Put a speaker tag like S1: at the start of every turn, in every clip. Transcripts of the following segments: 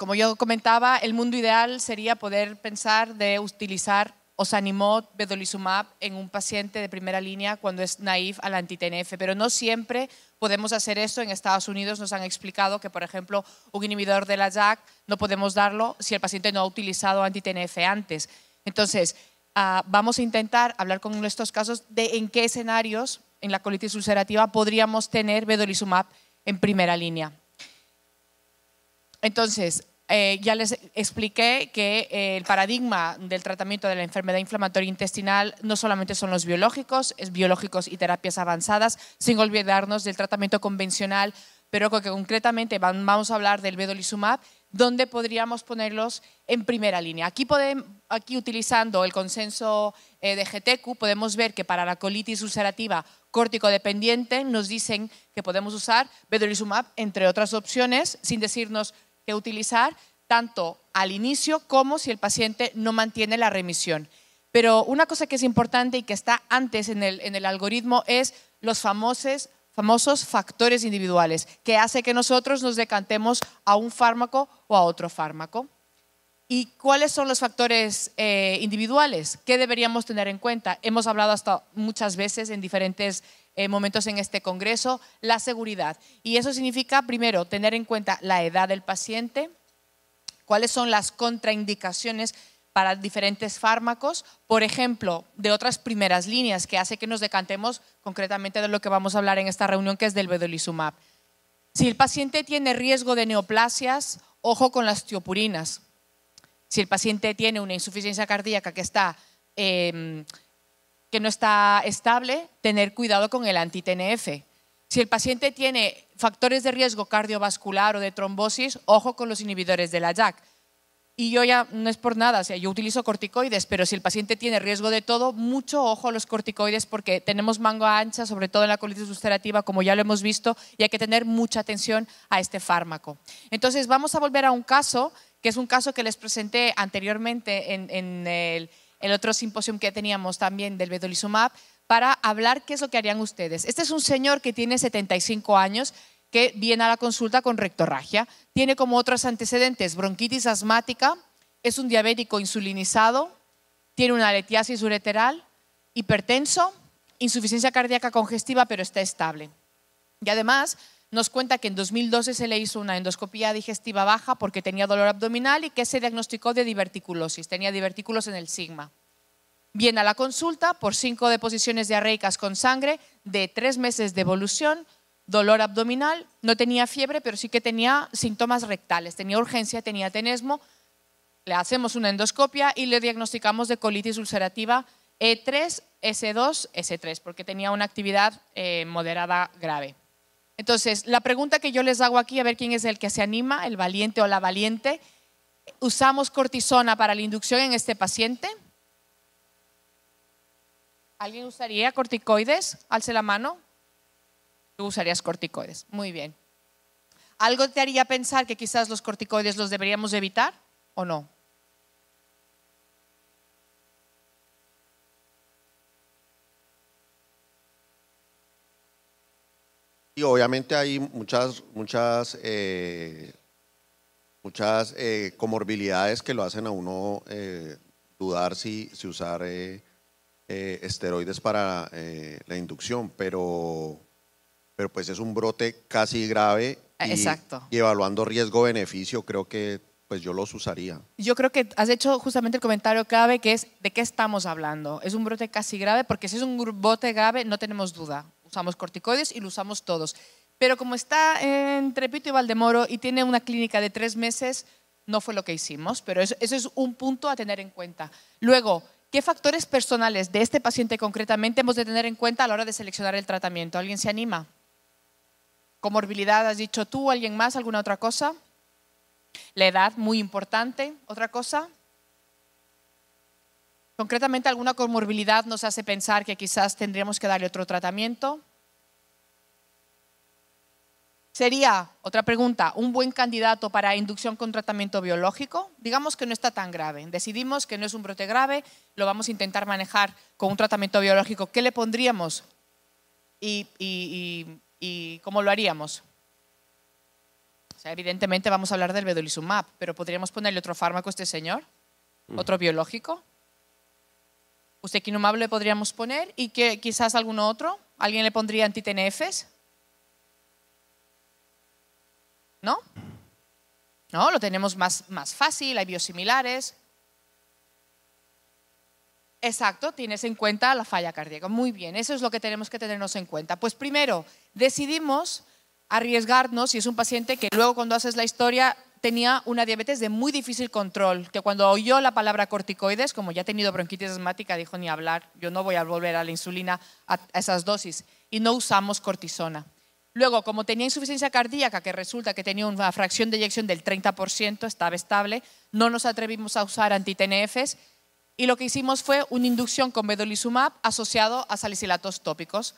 S1: como yo comentaba, el mundo ideal sería poder pensar de utilizar osanimod, vedolizumab en un paciente de primera línea cuando es naif al anti-TNF, pero no siempre podemos hacer eso. En Estados Unidos nos han explicado que, por ejemplo, un inhibidor de la JAK no podemos darlo si el paciente no ha utilizado anti-TNF antes. Entonces, ah, vamos a intentar hablar con estos casos de en qué escenarios en la colitis ulcerativa podríamos tener vedolizumab en primera línea. Entonces, eh, ya les expliqué que eh, el paradigma del tratamiento de la enfermedad inflamatoria intestinal no solamente son los biológicos, es biológicos y terapias avanzadas, sin olvidarnos del tratamiento convencional, pero que concretamente vamos a hablar del vedolizumab, donde podríamos ponerlos en primera línea. Aquí, podemos, aquí utilizando el consenso eh, de GTQ, podemos ver que para la colitis ulcerativa córtico-dependiente nos dicen que podemos usar vedolizumab, entre otras opciones, sin decirnos que utilizar tanto al inicio como si el paciente no mantiene la remisión. Pero una cosa que es importante y que está antes en el, en el algoritmo es los famosos, famosos factores individuales, que hace que nosotros nos decantemos a un fármaco o a otro fármaco. ¿Y cuáles son los factores eh, individuales? ¿Qué deberíamos tener en cuenta? Hemos hablado hasta muchas veces en diferentes eh, momentos en este congreso, la seguridad. Y eso significa, primero, tener en cuenta la edad del paciente, cuáles son las contraindicaciones para diferentes fármacos, por ejemplo, de otras primeras líneas que hace que nos decantemos concretamente de lo que vamos a hablar en esta reunión, que es del vedolizumab. Si el paciente tiene riesgo de neoplasias, ojo con las tiopurinas. Si el paciente tiene una insuficiencia cardíaca que, está, em, que no está estable, tener cuidado con el anti-TNF. Si el paciente tiene factores de riesgo cardiovascular o de trombosis, ojo con los inhibidores de la JAK. Y yo ya no es por nada, o sea, yo utilizo corticoides, pero si el paciente tiene riesgo de todo, mucho ojo a los corticoides porque tenemos mango ancha, sobre todo en la colitis ulcerativa, como ya lo hemos visto, y hay que tener mucha atención a este fármaco. Entonces, vamos a volver a un caso que es un caso que les presenté anteriormente en, el, otro simposio que teníamos también del vedolizumab, para hablar qué es lo que harían ustedes. Este es un señor que tiene 75 años, que viene a la consulta con rectorragia. Tiene como otros antecedentes bronquitis asmática, es un diabético insulinizado, tiene una letiasis ureteral, hipertenso, insuficiencia cardíaca congestiva, pero está estable. Y además nos cuenta que en 2012 se le hizo una endoscopía digestiva baja porque tenía dolor abdominal y que se diagnosticó de diverticulosis, tenía divertículos en el sigma. Viene a la consulta por cinco deposiciones diarreicas con sangre de tres meses de evolución, dolor abdominal, no tenía fiebre, pero sí que tenía síntomas rectales, tenía urgencia, tenía tenesmo. Le hacemos una endoscopia y le diagnosticamos de colitis ulcerativa E3, S2, S3, porque tenía una actividad eh, moderada grave. Entonces, la pregunta que yo les hago aquí, a ver quién es el que se anima, el valiente o la valiente, ¿usamos cortisona para la inducción en este paciente? ¿Alguien usaría corticoides? Alce la mano. Tú usarías corticoides. Muy bien. ¿Algo te haría pensar que quizás los corticoides los deberíamos evitar o no?
S2: obviamente hay muchas, muchas, eh, muchas eh, comorbilidades que lo hacen a uno eh, dudar si, si usar esteroides para la inducción, pero, pero pues es un brote casi grave.
S1: Y, Exacto.
S2: Y evaluando riesgo-beneficio, creo que pues yo los usaría.
S1: Yo creo que has hecho justamente el comentario clave que es de qué estamos hablando. Es un brote casi grave porque si es un brote grave no tenemos duda usamos corticoides y lo usamos todos. Pero como está entre Pito y Valdemoro y tiene una clínica de tres meses, no fue lo que hicimos, pero eso, es un punto a tener en cuenta. Luego, ¿qué factores personales de este paciente concretamente hemos de tener en cuenta a la hora de seleccionar el tratamiento? ¿Alguien se anima? Comorbilidad, has dicho tú, alguien más, alguna otra cosa? La edad, muy importante. ¿Otra cosa? Concretamente, alguna comorbilidad nos hace pensar que quizás tendríamos que darle otro tratamiento. Sería, otra pregunta, un buen candidato para inducción con tratamiento biológico. Digamos que no está tan grave. Decidimos que no es un brote grave, lo vamos a intentar manejar con un tratamiento biológico. ¿Qué le pondríamos? ¿Y, y cómo lo haríamos? O sea, evidentemente vamos a hablar del vedolizumab, pero podríamos ponerle otro fármaco a este señor, otro biológico. Ustekinumab le podríamos poner y que quizás alguno otro. ¿Alguien le pondría antitenefes? ¿No? No, lo tenemos más, más fácil, hay biosimilares. Exacto, tienes en cuenta la falla cardíaca. Muy bien, eso es lo que tenemos que tenernos en cuenta. Pues primero, decidimos arriesgarnos si es un paciente que luego cuando haces la historia tenía una diabetes de muy difícil control, que cuando oyó la palabra corticoides, como ya ha tenido bronquitis asmática, dijo ni hablar, yo no voy a volver a la insulina a esas dosis, y no usamos cortisona. Luego, como tenía insuficiencia cardíaca, que resulta que tenía una fracción de eyección del 30%, estaba estable, no nos atrevimos a usar anti-TNFs y lo que hicimos fue una inducción con vedolizumab asociado a salicilatos tópicos.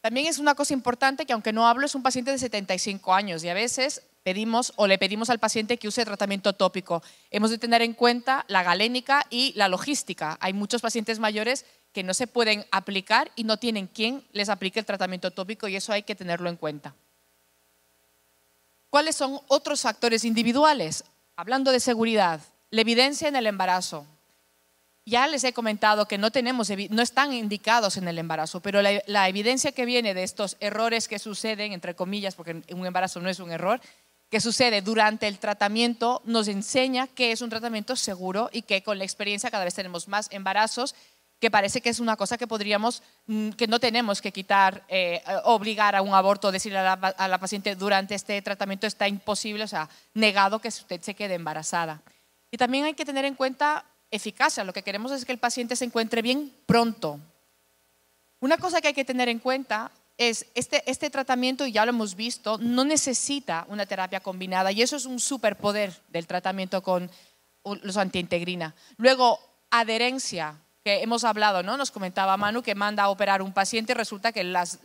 S1: También es una cosa importante que aunque no hablo, es un paciente de 75 años y a veces pedimos o le pedimos al paciente que use tratamiento tópico. Hemos de tener en cuenta la galénica y la logística. Hay muchos pacientes mayores que no se pueden aplicar y no tienen quien les aplique el tratamiento tópico y eso hay que tenerlo en cuenta. ¿Cuáles son otros factores individuales? Hablando de seguridad, la evidencia en el embarazo. Ya les he comentado que no, tenemos, no están indicados en el embarazo, pero la, la evidencia que viene de estos errores que suceden, entre comillas, porque un embarazo no es un error, que sucede durante el tratamiento nos enseña que es un tratamiento seguro y que con la experiencia cada vez tenemos más embarazos que parece que es una cosa que podríamos, mm, que no tenemos que quitar, eh, obligar a un aborto, decirle a la, a la, paciente durante este tratamiento está imposible, o sea, negado que usted se quede embarazada. Y también hay que tener en cuenta eficacia, lo que queremos es que el paciente se encuentre bien pronto. Una cosa que hay que tener en cuenta es este, este tratamiento, y ya lo hemos visto, no necesita una terapia combinada y eso es un superpoder del tratamiento con los antiintegrina. Luego, adherencia que hemos hablado, ¿no? Nos comentaba Manu que manda a operar un paciente y resulta que los,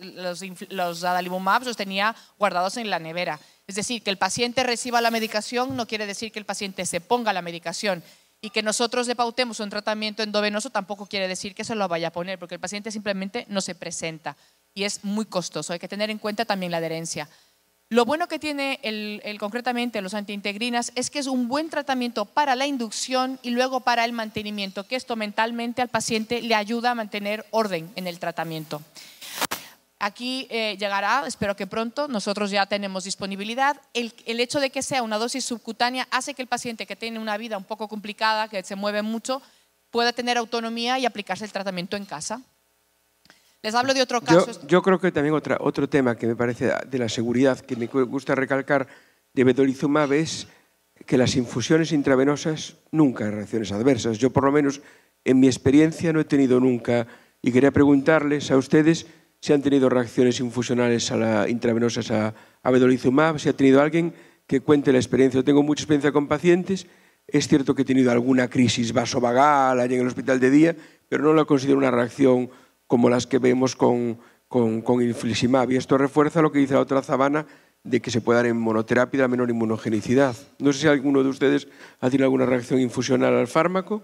S1: los adalimumab los tenía guardados en la nevera. Es decir, que el paciente reciba la medicación no quiere decir que el paciente se ponga la medicación. Y que nosotros le pautemos un tratamiento endovenoso tampoco quiere decir que se lo vaya a poner, porque el paciente simplemente no se presenta. Y es muy costoso. Hay que tener en cuenta también la adherencia. Lo bueno que tiene el, concretamente los antiintegrinas es que es un buen tratamiento para la inducción y luego para el mantenimiento, que esto mentalmente al paciente le ayuda a mantener orden en el tratamiento. Aquí eh, llegará, espero que pronto, nosotros ya tenemos disponibilidad. El, el, hecho de que sea una dosis subcutánea hace que el paciente que tiene una vida un poco complicada, que se mueve mucho, pueda tener autonomía y aplicarse el tratamiento en casa. Les hablo de otro caso.
S3: Yo, creo que también otra, otro tema que me parece de la seguridad que me gusta recalcar de vedolizumab es que las infusiones intravenosas nunca hay reacciones adversas. Yo por lo menos en mi experiencia no he tenido nunca y quería preguntarles a ustedes si han tenido reacciones infusionales a la, intravenosas a, a vedolizumab, si ha tenido alguien que cuente la experiencia. Yo tengo mucha experiencia con pacientes. Es cierto que he tenido alguna crisis vasovagal allá en el hospital de día, pero no la considero una reacción como las que vemos con, con, con infliximab. Y esto refuerza lo que dice la otra Zabana de que se puede dar en monoterapia la menor inmunogenicidad. No sé si alguno de ustedes ha tenido alguna reacción infusional al fármaco.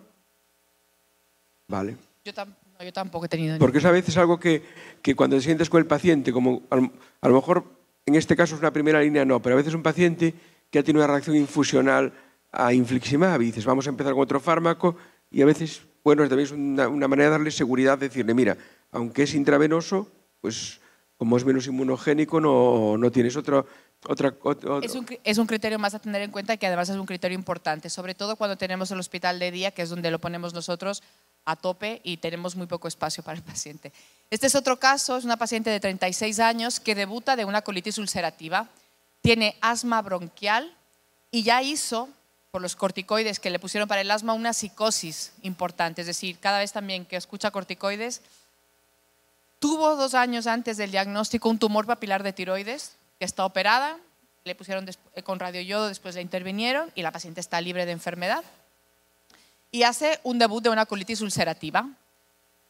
S3: Vale.
S1: Yo, yo tampoco he tenido.
S3: Porque es a veces algo que, que cuando te sientes con el paciente, como a, a, lo mejor en este caso es una primera línea, no, pero a veces un paciente que ha tenido una reacción infusional a infliximab y dices, vamos a empezar con otro fármaco y a veces, bueno, también es una, una manera de darle seguridad, decirle, mira, aunque es intravenoso, pues como es menos inmunogénico no, no tienes otro, otra, otro,
S1: es, un, es, un, criterio más a tener en cuenta que además es un criterio importante, sobre todo cuando tenemos el hospital de día, que es donde lo ponemos nosotros a tope y tenemos muy poco espacio para el paciente. Este es otro caso, es una paciente de 36 años que debuta de una colitis ulcerativa, tiene asma bronquial y ya hizo, por los corticoides que le pusieron para el asma, una psicosis importante, es decir, cada vez también que escucha corticoides, Tuvo dos años antes del diagnóstico un tumor papilar de tiroides que está operada, le pusieron eh, con radioyodo, después le intervinieron y la paciente está libre de enfermedad. Y hace un debut de una colitis ulcerativa.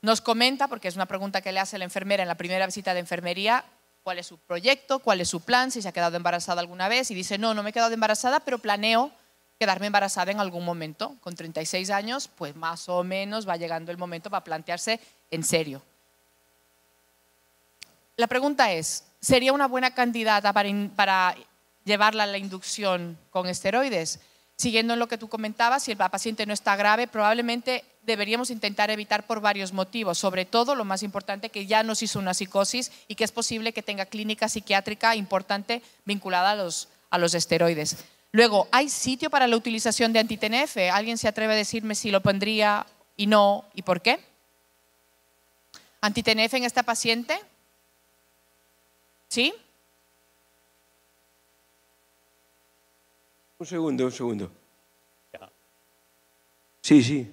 S1: Nos comenta, porque es una pregunta que le hace la enfermera en la primera visita de enfermería, cuál es su proyecto, cuál es su plan, si se ha quedado embarazada alguna vez. Y dice, no, no me he quedado embarazada, pero planeo quedarme embarazada en algún momento. Con 36 años, pues más o menos va llegando el momento para plantearse en serio. La pregunta es, ¿sería una buena candidata para, llevarla a la inducción con esteroides. Siguiendo lo que tú comentabas, si el paciente no está grave, probablemente deberíamos intentar evitar por varios motivos. Sobre todo, lo más importante, que ya nos hizo una psicosis y que es posible que tenga clínica psiquiátrica importante vinculada a los, a los esteroides. Luego, ¿hay sitio para la utilización de anti-TNF? ¿Alguien se atreve a decirme si lo pondría y no y por qué? ¿Anti-TNF en esta paciente? ¿Sí?
S3: Un segundo, un segundo. Sí, sí.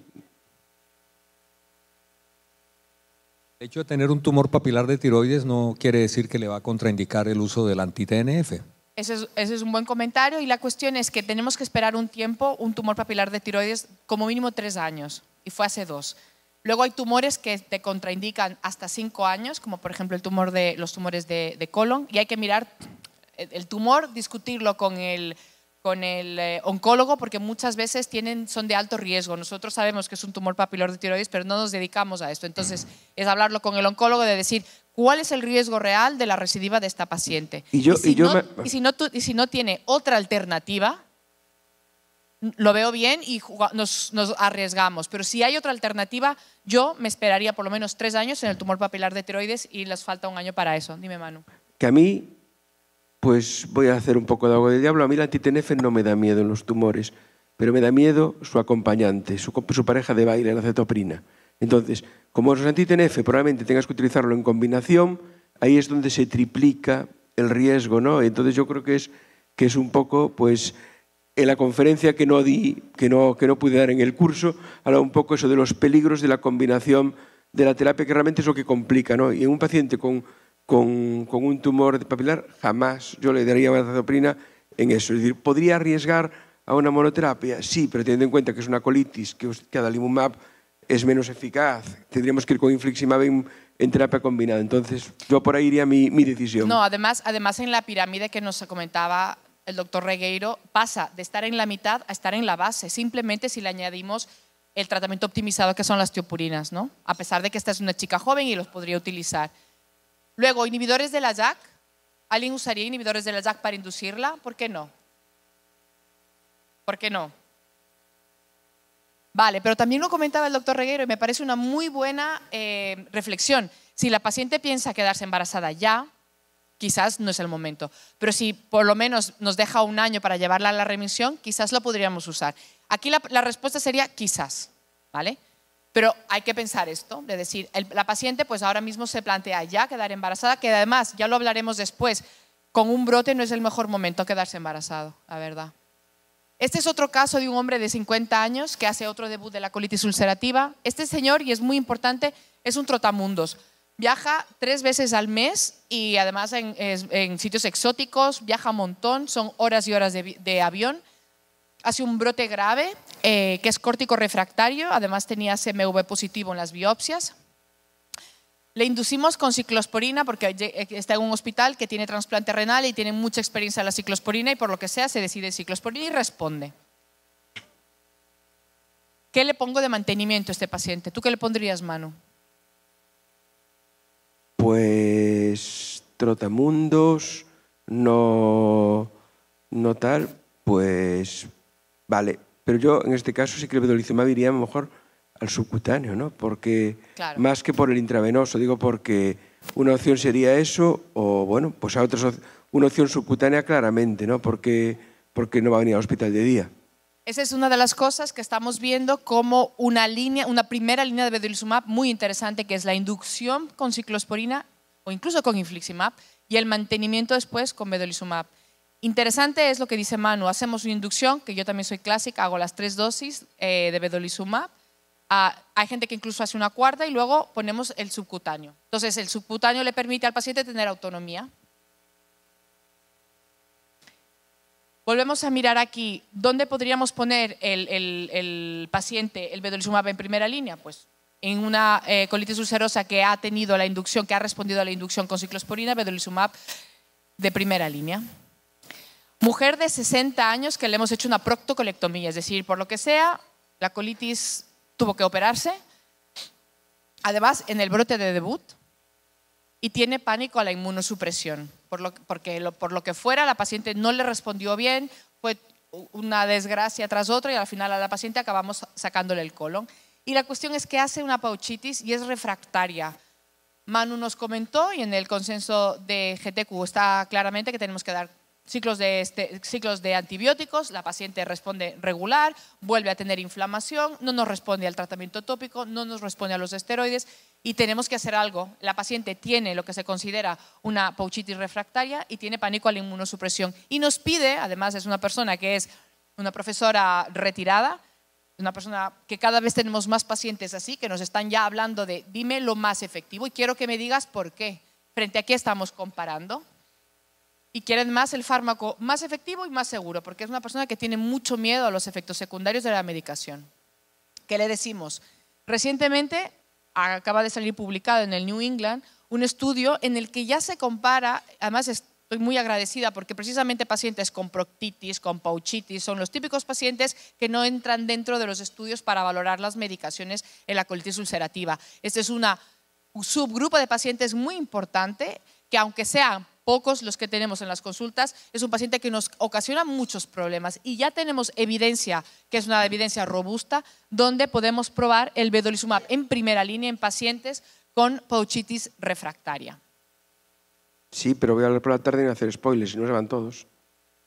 S4: El hecho de tener un tumor papilar de tiroides no quiere decir que le va a contraindicar el uso del anti-TNF.
S1: Ese es, ese es, un buen comentario y la cuestión es que tenemos que esperar un tiempo, un tumor papilar de tiroides, como mínimo tres años, y fue hace dos. Luego hay tumores que te contraindican hasta cinco años, como por ejemplo el tumor de, los tumores de, de colon, y hay que mirar el tumor, discutirlo con el con el eh, oncólogo porque muchas veces tienen, son de alto riesgo. Nosotros sabemos que es un tumor papilar de tiroides, pero no nos dedicamos a esto. Entonces, es hablarlo con el oncólogo de decir cuál es el riesgo real de la recidiva de esta paciente. Y, yo, si, no, y si, no, y si no tiene otra alternativa, lo veo bien y nos, arriesgamos. Pero si hay otra alternativa, yo me esperaría por lo menos tres años en el tumor papilar de tiroides y les falta un año para eso. Dime, Manu.
S3: Que a mí pues voy a hacer un poco de agua de diablo. A mí la antitenefe no me da miedo en los tumores, pero me da miedo su acompañante, su, pareja de baile, la cetoprina. Entonces, como los antitenefe probablemente tengas que utilizarlo en combinación, ahí es donde se triplica el riesgo, ¿no? Entonces yo creo que es, que es un poco, pues, en la conferencia que no di, que no, que no pude dar en el curso, habla un poco eso de los peligros de la combinación de la terapia, que realmente es lo que complica, ¿no? Y en un paciente con con, con un tumor papilar, jamás yo le daría azazoprina en eso. Es decir, ¿podría arriesgar a una monoterapia? Sí, pero teniendo en cuenta que es una colitis, que cada limumab es menos eficaz, tendríamos que ir con infliximab en, en terapia combinada. Entonces, yo por ahí iría mi, mi decisión.
S1: No, además, además en la pirámide que nos comentaba el doctor Regueiro, pasa de estar en la mitad a estar en la base, simplemente si le añadimos el tratamiento optimizado que son las tiopurinas, ¿no? A pesar de que esta es una chica joven y los podría utilizar. Luego, inhibidores de la JAK. ¿Alguien usaría inhibidores de la JAK para inducirla? ¿Por qué no? ¿Por qué no? Vale, pero también lo comentaba el doctor Reguero y me parece una muy buena eh, reflexión. Si la paciente piensa quedarse embarazada ya, quizás no es el momento. Pero si por lo menos nos deja un año para llevarla a la remisión, quizás lo podríamos usar. Aquí la, respuesta sería quizás, ¿vale? Pero hay que pensar esto, de decir, la paciente pues ahora mismo se plantea ya quedar embarazada, que además, ya lo hablaremos después, con un brote no es el mejor momento quedarse embarazado, la verdad. Este es otro caso de un hombre de 50 años que hace otro debut de la colitis ulcerativa. Este señor, y es muy importante, es un trotamundos. Viaja tres veces al mes y además en, sitios exóticos, viaja un montón, son horas y horas de avión hace un brote grave eh, que es córtico refractario, además tenía CMV positivo en las biopsias. Le inducimos con ciclosporina porque eh, está en un hospital que tiene trasplante renal y tiene mucha experiencia en la ciclosporina y por lo que sea se decide ciclosporina y responde. ¿Qué le pongo de mantenimiento a este paciente? ¿Tú qué le pondrías, Manu?
S3: Pues trotamundos, no, no tal, pues Vale, pero yo en este caso sí que el vedolizumab iría mejor al subcutáneo, ¿no? Porque más que por el intravenoso, digo porque una opción sería eso o bueno, pues a otras una opción subcutánea claramente, ¿no? Porque porque no va a venir al hospital de día.
S1: Esa es una de las cosas que estamos viendo como una línea, una primera línea de vedolizumab muy interesante que es la inducción con ciclosporina o incluso con infliximab y el mantenimiento después con vedolizumab. Interesante es lo que dice Manu. Hacemos una inducción, que yo también soy clásica, hago las tres dosis eh, de vedolizumab. Ah, hay gente que incluso hace una cuarta y luego ponemos el subcutáneo. Entonces, el subcutáneo le permite al paciente tener autonomía. Volvemos a mirar aquí, ¿dónde podríamos poner el, paciente el vedolizumab en primera línea? Pues en una eh, colitis ulcerosa que ha tenido la inducción, que ha respondido a la inducción con ciclosporina, vedolizumab de primera línea. Mujer de 60 años que le hemos hecho una proctocolectomía, es decir, por lo que sea, la colitis tuvo que operarse. Además, en el brote de debut. Y tiene pánico a la inmunosupresión. Por lo, porque por lo que fuera, la paciente no le respondió bien, fue una desgracia tras otra y al final a la paciente acabamos sacándole el colon. Y la cuestión es que hace una pauchitis y es refractaria. Manu nos comentó y en el consenso de GTQ está claramente que tenemos que dar ciclos de, este, ciclos de antibióticos, la paciente responde regular, vuelve a tener inflamación, no nos responde al tratamiento tópico, no nos responde a los esteroides y tenemos que hacer algo. La paciente tiene lo que se considera una pouchitis refractaria y tiene pánico a la inmunosupresión y nos pide, además es una persona que es una profesora retirada, una persona que cada vez tenemos más pacientes así, que nos están ya hablando de dime lo más efectivo y quiero que me digas por qué. Frente a qué estamos comparando y quieren más el fármaco más efectivo y más seguro, porque es una persona que tiene mucho miedo a los efectos secundarios de la medicación. ¿Qué le decimos? Recientemente acaba de salir publicado en el New England un estudio en el que ya se compara, además estoy muy agradecida porque precisamente pacientes con proctitis, con pouchitis, son los típicos pacientes que no entran dentro de los estudios para valorar las medicaciones en la colitis ulcerativa. Este es un subgrupo de pacientes muy importante que aunque sean pocos los que tenemos en las consultas, es un paciente que nos ocasiona muchos problemas y ya tenemos evidencia, que es una evidencia robusta, donde podemos probar el vedolizumab en primera línea en pacientes con pouchitis refractaria.
S3: Sí, pero voy a hablar por la tarde y no hacer spoilers, si no se van todos.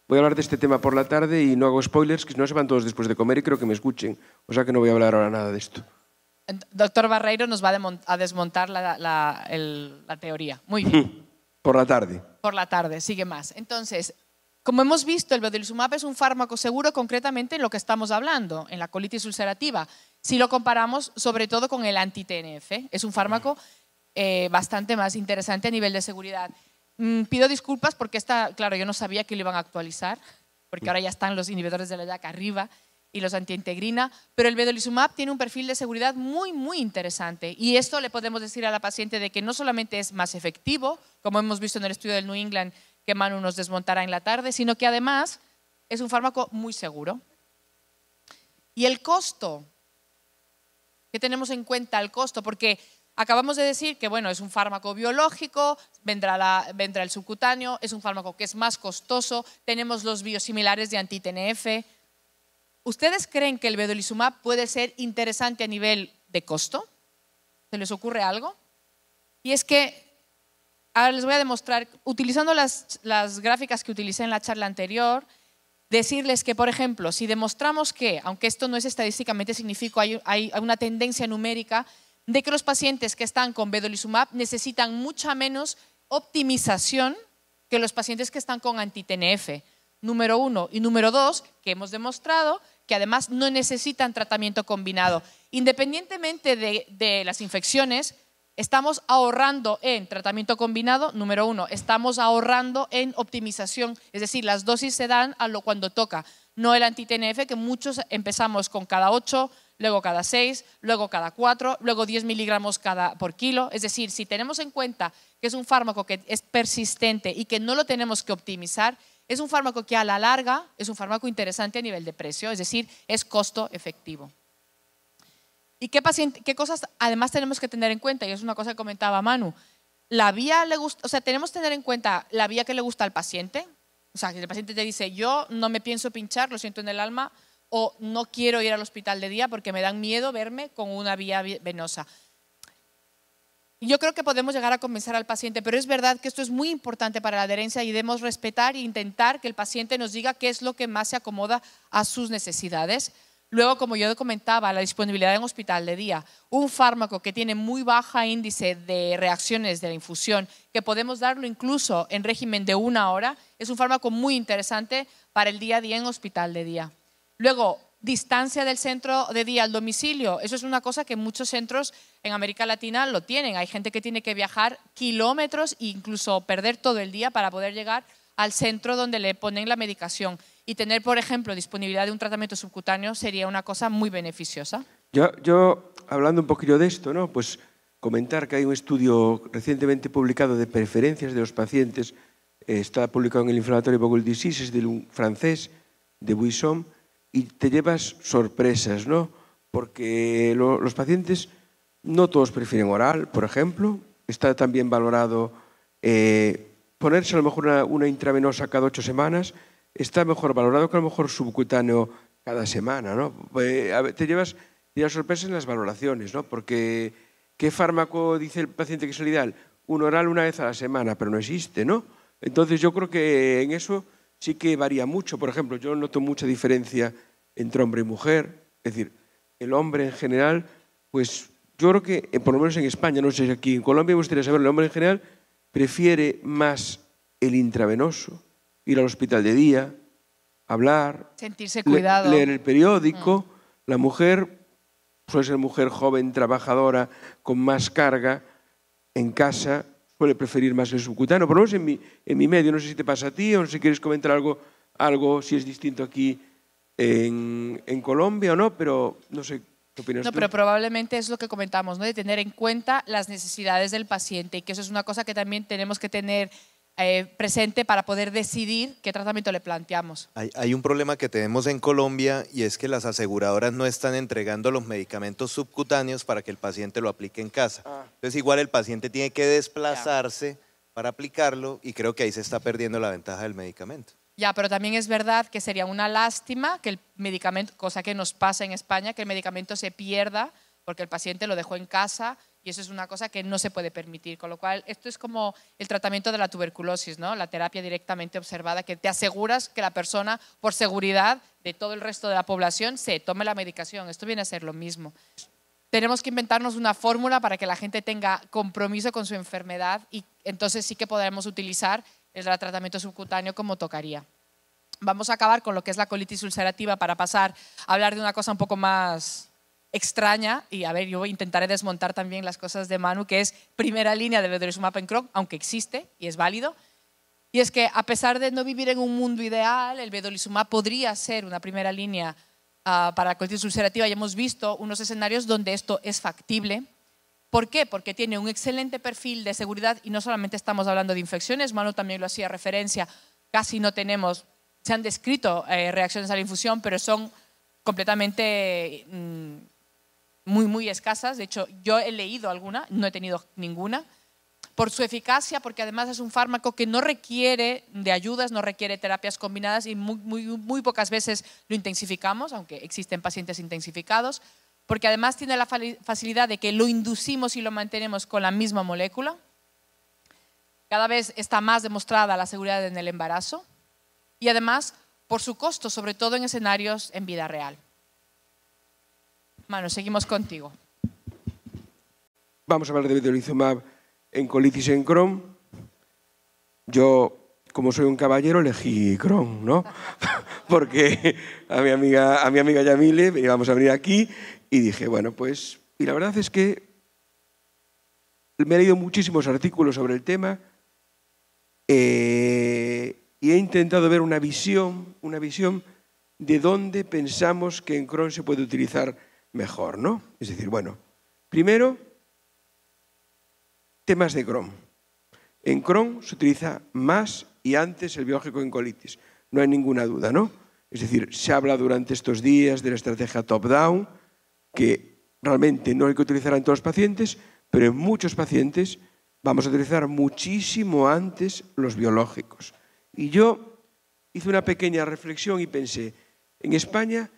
S3: Voy a hablar de este tema por la tarde y no hago spoilers, que si no se van todos después de comer y creo que me escuchen. O sea que no voy a hablar ahora nada de esto.
S1: Doctor Barreiro nos va a desmontar la, la teoría. Muy bien.
S3: Por la tarde.
S1: Por la tarde, sigue más. Entonces, como hemos visto, el vedolizumab es un fármaco seguro concretamente en lo que estamos hablando, en la colitis ulcerativa. Si lo comparamos sobre todo con el anti-TNF, es un fármaco eh, bastante más interesante a nivel de seguridad. Mm, pido disculpas porque esta, claro, yo no sabía que lo iban a actualizar, porque ahora ya están los inhibidores de la YAC arriba y los antiintegrina, pero el vedolizumab tiene un perfil de seguridad muy, muy interesante. Y esto le podemos decir a la paciente de que no solamente es más efectivo, como hemos visto en el estudio del New England que Manu nos desmontará en la tarde, sino que además es un fármaco muy seguro. Y el costo, ¿qué tenemos en cuenta el costo? Porque acabamos de decir que bueno, es un fármaco biológico, vendrá, vendrá el subcutáneo, es un fármaco que es más costoso, tenemos los biosimilares de anti-TNF, ¿Ustedes creen que el vedolizumab puede ser interesante a nivel de costo? ¿Se les ocurre algo? Y es que, ahora les voy a demostrar, utilizando las, gráficas que utilicé en la charla anterior, decirles que, por ejemplo, si demostramos que, aunque esto no es estadísticamente significativo, hay, hay, una tendencia numérica de que los pacientes que están con vedolizumab necesitan mucha menos optimización que los pacientes que están con anti-TNF. Número uno. Y número dos, que hemos demostrado que además no necesitan tratamiento combinado. Independientemente de, las infecciones, estamos ahorrando en tratamiento combinado, número uno, estamos ahorrando en optimización, es decir, las dosis se dan a lo cuando toca, no el anti-TNF, que muchos empezamos con cada 8, luego cada 6, luego cada 4, luego 10 miligramos cada, por kilo. Es decir, si tenemos en cuenta que es un fármaco que es persistente y que no lo tenemos que optimizar, es un fármaco que a la larga es un fármaco interesante a nivel de precio, es decir, es costo efectivo. ¿Y qué, cosas además tenemos que tener en cuenta? Y es una cosa que comentaba Manu. La vía le gusta, o sea, tenemos que tener en cuenta la vía que le gusta al paciente. O sea, si el paciente te dice, yo no me pienso pinchar, lo siento en el alma, o no quiero ir al hospital de día porque me dan miedo verme con una vía venosa. Yo creo que podemos llegar a convencer al paciente, pero es verdad que esto es muy importante para la adherencia y debemos respetar e intentar que el paciente nos diga qué es lo que más se acomoda a sus necesidades. Luego, como yo comentaba, la disponibilidad en hospital de día. Un fármaco que tiene muy baja índice de reacciones de la infusión, que podemos darlo incluso en régimen de una hora, es un fármaco muy interesante para el día a día en hospital de día. Luego, distancia del centro de día al domicilio. Eso es una cosa que muchos centros en América Latina lo tienen. Hay gente que tiene que viajar kilómetros e incluso perder todo el día para poder llegar al centro donde le ponen la medicación. Y tener, por ejemplo, disponibilidad de un tratamiento subcutáneo sería una cosa muy beneficiosa.
S3: Yo, yo hablando un poquillo de esto, ¿no? pues comentar que hay un estudio recientemente publicado de preferencias de los pacientes, eh, está publicado en el Inflammatory Bowel Disease, es de un francés, de Buisson, y te llevas sorpresas, ¿no? Porque los pacientes no todos prefieren oral, por ejemplo, está también valorado eh, ponerse a lo mejor una, intravenosa cada ocho semanas, está mejor valorado que a lo mejor subcutáneo cada semana, ¿no? Eh, te llevas, te llevas sorpresas en las valoraciones, ¿no? Porque ¿qué fármaco dice el paciente que es el ideal? Un oral una vez a la semana, pero no existe, ¿no? Entonces yo creo que en eso sí que varía mucho. Por ejemplo, yo noto mucha diferencia entre hombre y mujer. Es decir, el hombre en general, pues yo creo que, eh, por lo menos en España, no sé si aquí en Colombia, me gustaría saber, el hombre en general prefiere más el intravenoso, ir al hospital de día, hablar,
S1: sentirse cuidado,
S3: leer el periódico. Mm. La mujer suele ser mujer joven, trabajadora, con más carga en casa, suele preferir más el subcutáneo. Por lo menos en mi, en mi medio, no sé si te pasa a ti o no sé si quieres comentar algo, algo si es distinto aquí en, en Colombia o no, pero no sé ¿Qué opinas
S1: no, pero probablemente es lo que comentamos, ¿no? De tener en cuenta las necesidades del paciente y que eso es una cosa que también tenemos que tener eh, presente para poder decidir qué tratamiento le planteamos.
S5: Hay, hay, un problema que tenemos en Colombia y es que las aseguradoras no están entregando los medicamentos subcutáneos para que el paciente lo aplique en casa. Ah. Entonces igual el paciente tiene que desplazarse ya. para aplicarlo y creo que ahí se está perdiendo la ventaja del medicamento.
S1: Ya, pero también es verdad que sería una lástima que el medicamento, cosa que nos pasa en España, que el medicamento se pierda porque el paciente lo dejó en casa y eso es una cosa que no se puede permitir. Con lo cual, esto es como el tratamiento de la tuberculosis, ¿no? la terapia directamente observada, que te aseguras que la persona, por seguridad de todo el resto de la población, se tome la medicación. Esto viene a ser lo mismo. Tenemos que inventarnos una fórmula para que la gente tenga compromiso con su enfermedad y entonces sí que podremos utilizar el tratamiento subcutáneo como tocaría. Vamos a acabar con lo que es la colitis ulcerativa para pasar a hablar de una cosa un poco más extraña y a ver, yo intentaré desmontar también las cosas de Manu, que es primera línea de vedolizumab en Crohn, aunque existe y es válido. Y es que a pesar de no vivir en un mundo ideal, el vedolizumab podría ser una primera línea uh, para la colitis ulcerativa y hemos visto unos escenarios donde esto es factible. ¿Por qué? Porque tiene un excelente perfil de seguridad y no solamente estamos hablando de infecciones, Manu también lo hacía referencia, casi no tenemos, se han descrito eh, reacciones a la infusión, pero son completamente mmm, muy, muy escasas. De hecho, yo he leído alguna, no he tenido ninguna. Por su eficacia, porque además es un fármaco que no requiere de ayudas, no requiere terapias combinadas y muy, muy, muy pocas veces lo intensificamos, aunque existen pacientes intensificados porque además tiene la facilidad de que lo inducimos y lo mantenemos con la misma molécula. Cada vez está más demostrada la seguridad en el embarazo y además por su costo, sobre todo en escenarios en vida real. Manu, seguimos contigo.
S3: Vamos a hablar de vedolizumab en colitis en Crohn. Yo, como soy un caballero, elegí Crohn, ¿no? Porque a mi amiga, a mi amiga Yamile íbamos a venir aquí y dije, bueno, pues, y la verdad es que me he leído muchísimos artículos sobre el tema eh, y he intentado ver una visión, una visión de dónde pensamos que en Crohn se puede utilizar mejor, ¿no? Es decir, bueno, primero, temas de Crohn. En Crohn se utiliza más y antes el biológico en colitis, no hay ninguna duda, ¿no? Es decir, se habla durante estos días de la estrategia top-down, que realmente no hay que utilizar en todos los pacientes, pero en muchos pacientes vamos a utilizar muchísimo antes los biológicos. Y yo hice una pequeña reflexión y pensé, en España,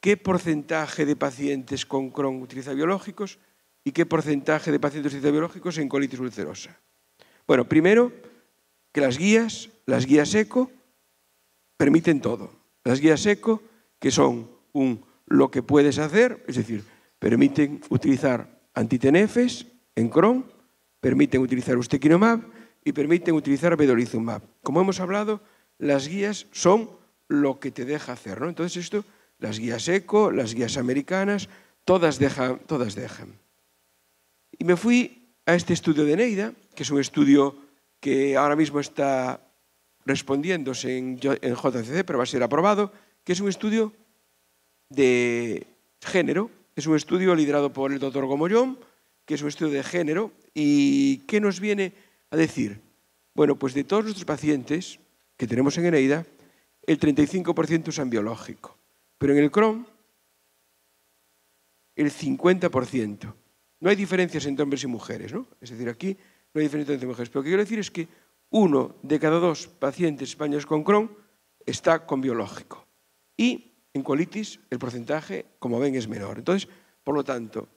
S3: ¿qué porcentaje de pacientes con Crohn utiliza biológicos y qué porcentaje de pacientes utiliza biológicos en colitis ulcerosa? Bueno, primero, que las guías, las guías ECO, permiten todo. Las guías ECO, que son un lo que puedes hacer, es decir, permiten utilizar antitenefes en Crohn, permiten utilizar ustekinumab y permiten utilizar vedolizumab. Como hemos hablado, las guías son lo que te deja hacer. ¿no? Entonces esto, las guías ECO, las guías americanas, todas dejan, todas dejan. Y me fui a este estudio de Neida, que es un estudio que ahora mismo está respondiéndose en, JCC, pero va a ser aprobado, que es un estudio de género. Es un estudio liderado por el doctor Gomollón, que es un estudio de género. ¿Y qué nos viene a decir? Bueno, pues de todos nuestros pacientes que tenemos en Eneida, el 35% usan biológico. Pero en el Crohn, el 50%. No hay diferencias entre hombres y mujeres, ¿no? Es decir, aquí no hay diferencia entre mujeres. Pero lo que quiero decir es que uno de cada dos pacientes españoles con Crohn está con biológico. Y en colitis el porcentaje, como ven, es menor. Entonces, por lo tanto,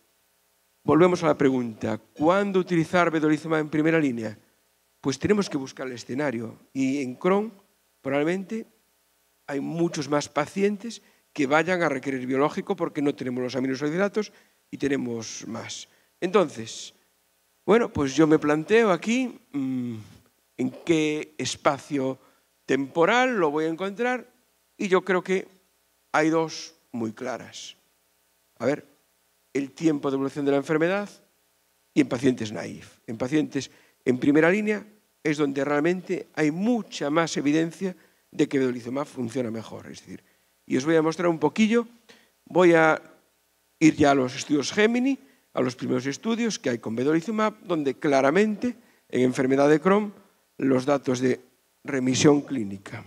S3: volvemos a la pregunta, ¿cuándo utilizar vedolizumab en primera línea? Pues tenemos que buscar el escenario. Y en Crohn probablemente hay muchos más pacientes que vayan a requerir biológico porque no tenemos los aminohidratos y tenemos más. Entonces, bueno, pues yo me planteo aquí mmm, en qué espacio temporal lo voy a encontrar y yo creo que hay dos muy claras. A ver, el tiempo de evolución de la enfermedad y en pacientes naif. En pacientes en primera línea es donde realmente hay mucha más evidencia de que vedolizumab funciona mejor. Es decir, y os voy a mostrar un poquillo, voy a ir ya a los estudios Gemini, a los primeros estudios que hay con vedolizumab, donde claramente en enfermedad de Crohn los datos de remisión clínica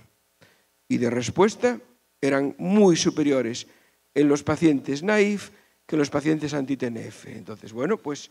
S3: y de respuesta eran muy superiores en los pacientes naif que en los pacientes anti-TNF. Entonces, bueno, pues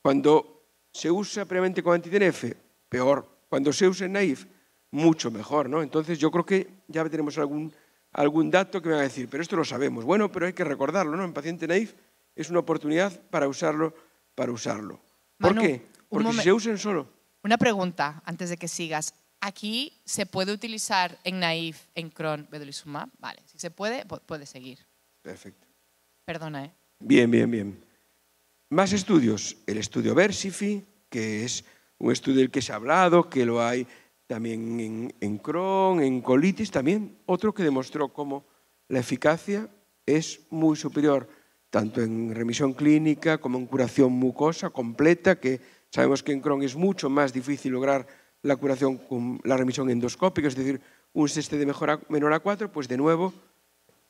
S3: cuando se usa previamente con anti-TNF, peor. Cuando se usa en naif, mucho mejor, ¿no? Entonces yo creo que ya tenemos algún, algún dato que me va a decir, pero esto lo sabemos. Bueno, pero hay que recordarlo, ¿no? En paciente naif es una oportunidad para usarlo, para usarlo. ¿Por qué? Porque si se usan solo.
S1: Una pregunta antes de que sigas. ¿Aquí se puede utilizar en naif, en Crohn, vedolizumab? Vale, si se puede, pu- puede seguir.
S3: Perfecto.
S1: Perdona, ¿eh?
S3: Bien, bien, bien. Más estudios. El estudio Versifi, que es un estudio del que se ha hablado, que lo hay también en, en Crohn, en colitis, también otro que demostró cómo la eficacia es muy superior, tanto en remisión clínica como en curación mucosa completa, que sabemos que en Crohn es mucho más difícil lograr la curación con la remisión endoscópica, es decir, un SST de mejora- menor a 4, pues de nuevo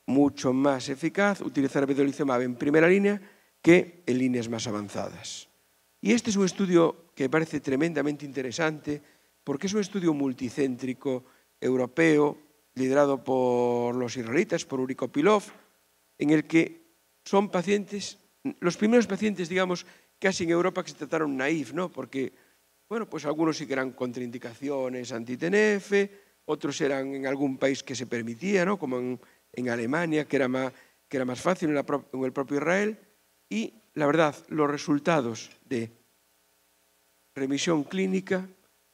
S3: mucho más eficaz utilizar vedolizumab en primera línea que en líneas más avanzadas. Y este es un estudio que me parece tremendamente interesante porque es un estudio multicéntrico europeo liderado por los israelitas, por Urico Pilov, en el que son pacientes, los primeros pacientes, digamos, casi en Europa que se trataron naif, ¿no? Porque, bueno, pues algunos sí que eran contraindicaciones anti-TNF, otros eran en algún país que se permitía, ¿no? Como en, Alemania, que era más, que era más fácil, en, en el propio Israel. Y, la verdad, los resultados de remisión clínica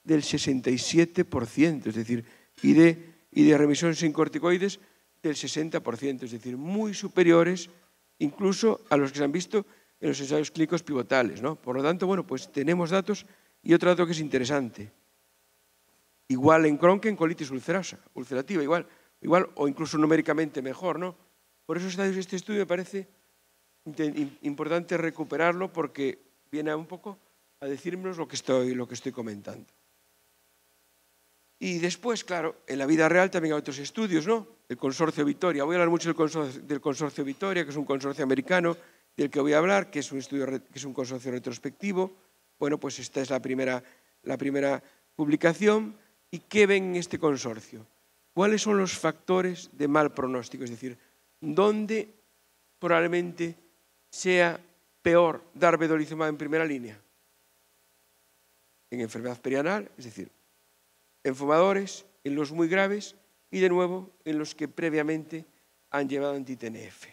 S3: del 67%, es decir, y de, y de remisión sin corticoides del 60%, es decir, muy superiores incluso a los que se han visto en los ensayos clínicos pivotales. ¿no? Por lo tanto, bueno, pues tenemos datos y otro dato que es interesante. Igual en Crohn que en colitis ulcerosa, ulcerativa, igual, igual o incluso numéricamente mejor, ¿no? Por eso este estudio me parece importante recuperarlo porque viene un poco a decirnos lo que estoy, lo que estoy comentando. Y después, claro, en la vida real también hay otros estudios, ¿no? El consorcio Vitoria. Voy a hablar mucho del consorcio, del Vitoria, que es un consorcio americano del que voy a hablar, que es un estudio que es un consorcio retrospectivo. Bueno, pues esta es la primera, la primera publicación. ¿Y qué ven en este consorcio? ¿Cuáles son los factores de mal pronóstico? Es decir, ¿dónde probablemente sea peor dar vedolizumab en primera línea? En enfermedad perianal, es decir, en fumadores, en los muy graves y de nuevo en los que previamente han llevado anti-TNF.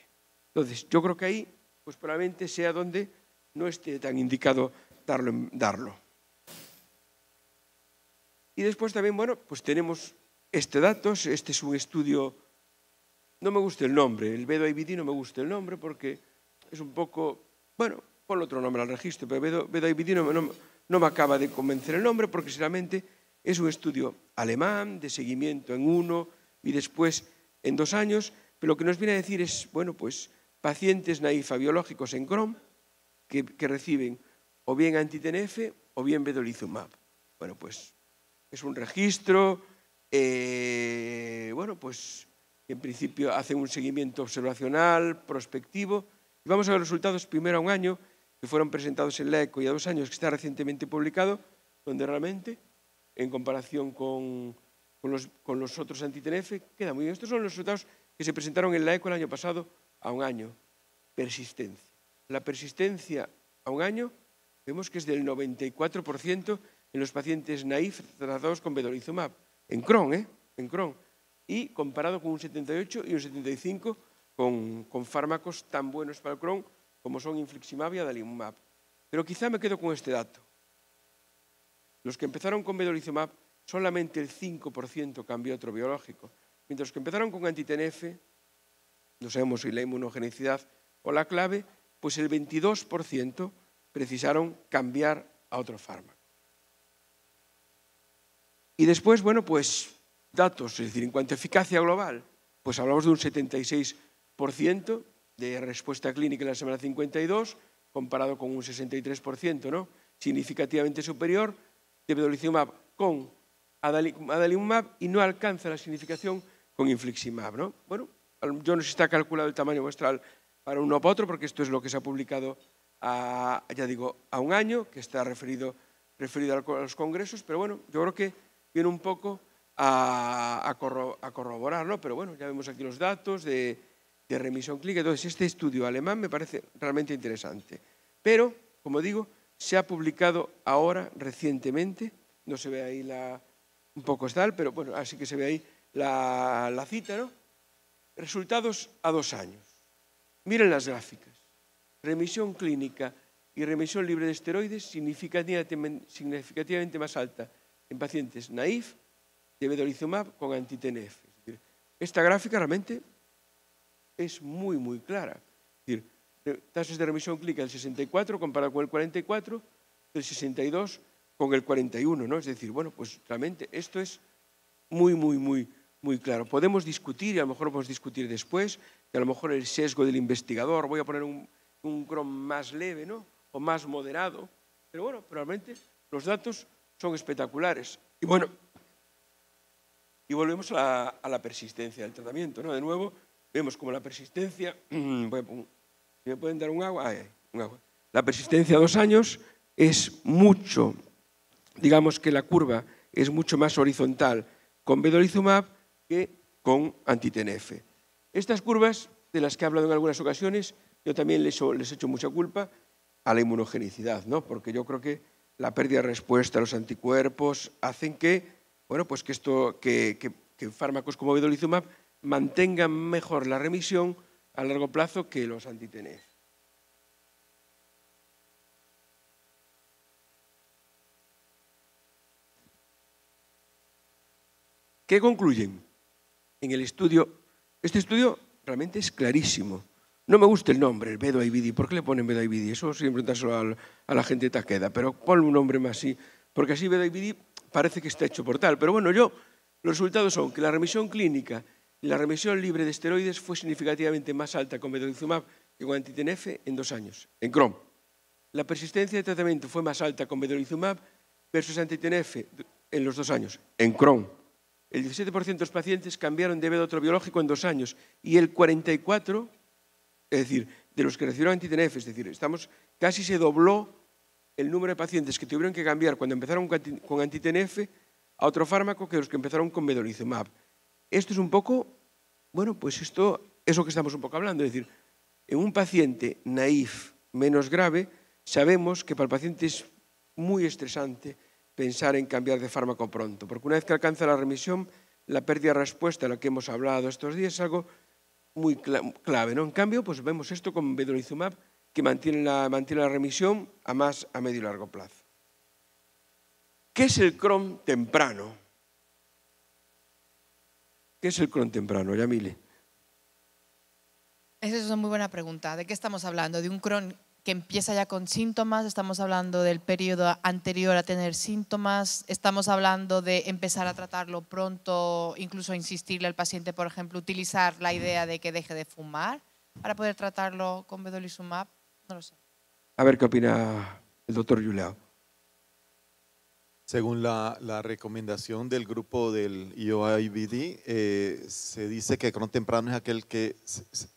S3: Entonces, yo creo que ahí, pues probablemente sea donde no esté tan indicado darlo. darlo. Y después también, bueno, pues tenemos este datos, este es un estudio, no me gusta el nombre, el Bedo IBD no me gusta el nombre porque es un poco, bueno, ponle otro nombre al registro, pero Bedo, Bedo no, no- no me acaba de convencer el nombre porque sinceramente es un estudio alemán de seguimiento en uno y después en dos años, pero lo que nos viene a decir es, bueno, pues pacientes naifa biológicos en Crohn que, reciben o bien anti-TNF o bien vedolizumab. Bueno, pues es un registro, eh, bueno, pues en principio hacen un seguimiento observacional, prospectivo, y vamos a ver los resultados primero a un año, que fueron presentados en la ECO, y a dos años, que está recientemente publicado, donde realmente, en comparación con, con, los, con los otros TNF queda muy bien. Estos son los resultados que se presentaron en la ECO el año pasado a un año. Persistencia. La persistencia a un año vemos que es del 94% en los pacientes naif tratados con vedolizumab, en Crohn, ¿eh? En Crohn. Y comparado con un 78 y un 75 con, con fármacos tan buenos para el Crohn como son infliximab y adalimumab. Pero quizá me quedo con este dato. Los que empezaron con vedolizumab, solamente el 5% cambió a otro biológico, mientras que empezaron con anti-TNF, no sabemos si la inmunogenicidad o la clave, pues el 22% precisaron cambiar a otro fármaco. Y después, bueno, pues datos, es decir, en cuanto a eficacia global, pues hablamos de un 76% de respuesta clínica en la semana 52, comparado con un 63%, ¿no? significativamente superior Vedolizumab con adalimumab y no alcanza la significación con infliximab. ¿no? Bueno, yo no sé si está calculado el tamaño muestral para uno o para otro, porque esto es lo que se ha publicado a, ya digo, a un año, que está referido, referido a los congresos, pero bueno, yo creo que viene un poco a, a, corro, a corroborarlo, pero bueno, ya vemos aquí los datos de, de remisión clínica. Entonces, este estudio alemán me parece realmente interesante. Pero, como digo, se ha publicado ahora, recientemente, no se ve ahí la, un poco tal, pero bueno, así que se ve ahí la, la cita, ¿no? Resultados a dos años. Miren las gráficas. Remisión clínica y remisión libre de esteroides significativamente más alta en pacientes naif de vedolizumab con anti-TNF. Esta gráfica realmente es muy, muy clara. Es decir, tasas de remisión clínica del 64 comparado con el 44, del 62 con el 41, ¿no? Es decir, bueno, pues realmente esto es muy, muy, muy, muy claro. Podemos discutir, y a lo mejor podemos discutir después, que a lo mejor el sesgo del investigador, voy a poner un, un más leve, ¿no? O más moderado, pero bueno, probablemente los datos son espectaculares. Y bueno, y volvemos a, a la persistencia del tratamiento, ¿no? De nuevo, vemos como la persistencia, ¿me pueden dar un agua? un agua. La persistencia a dos años es mucho, digamos que la curva es mucho más horizontal con vedolizumab que con antitenef. Estas curvas, de las que he hablado en algunas ocasiones, yo también les, les echo mucha culpa a la inmunogenicidad, ¿no? porque yo creo que la pérdida de respuesta a los anticuerpos hacen que, bueno, pues que, esto, que, que, que fármacos como vedolizumab mantengan mejor la remisión a largo plazo que los antitenés. ¿Qué concluyen? En el estudio, este estudio realmente es clarísimo. No me gusta el nombre, el Bedo IBD. ¿Por qué le ponen Bedo IBD? Eso siempre solo a la gente Taqueda, pero ponle un nombre más así, porque así Bedo IBD parece que está hecho por tal. Pero bueno, yo, los resultados son que la remisión clínica la remisión libre de esteroides fue significativamente más alta con vedolizumab que con antitenef en dos años, en Crohn. La persistencia de tratamiento fue más alta con vedolizumab versus antitenef en los dos años, en Crohn. El 17% de los pacientes cambiaron de vedo biológico en dos años y el 44%, es decir, de los que recibieron antitenef, es decir, estamos, casi se dobló el número de pacientes que tuvieron que cambiar cuando empezaron con antitenef a otro fármaco que los que empezaron con vedolizumab. Esto es un poco, bueno, pues esto es lo que estamos un poco hablando, es decir, en un paciente naif menos grave, sabemos que para el paciente es muy estresante pensar en cambiar de fármaco pronto, porque una vez que alcanza la remisión, la pérdida de respuesta a la que hemos hablado estos días es algo muy clave. ¿no? En cambio, pues vemos esto con vedolizumab, que mantiene la, mantiene la remisión a más a medio y largo plazo. ¿Qué es el Crohn temprano? ¿Qué es el Crohn temprano, Yamile?
S1: Esa es una muy buena pregunta. ¿De qué estamos hablando? ¿De un Crohn que empieza ya con síntomas? ¿Estamos hablando del periodo anterior a tener síntomas? ¿Estamos hablando de empezar a tratarlo pronto, incluso insistirle al paciente, por ejemplo, utilizar la idea de que deje de fumar para poder tratarlo con vedolizumab? No lo sé.
S3: A ver qué opina el doctor Juliao.
S6: Según la, recomendación del grupo del IOIBD, eh, se dice que Crohn temprano es aquel que,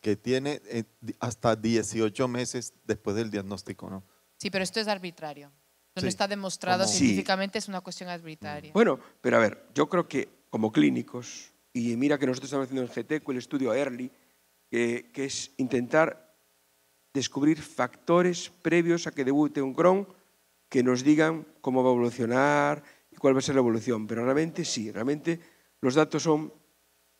S6: que tiene eh, hasta 18 meses después del diagnóstico, ¿no?
S1: Sí, pero esto es arbitrario. No está demostrado científicamente, es una cuestión arbitraria.
S3: Bueno, pero a ver, yo creo que como clínicos, y mira que nosotros estamos haciendo en GTECO el estudio EARLY, que, es intentar descubrir factores previos a que debute un Crohn que nos digan cómo va a evolucionar y cuál va a ser la evolución. Pero realmente sí, realmente los datos son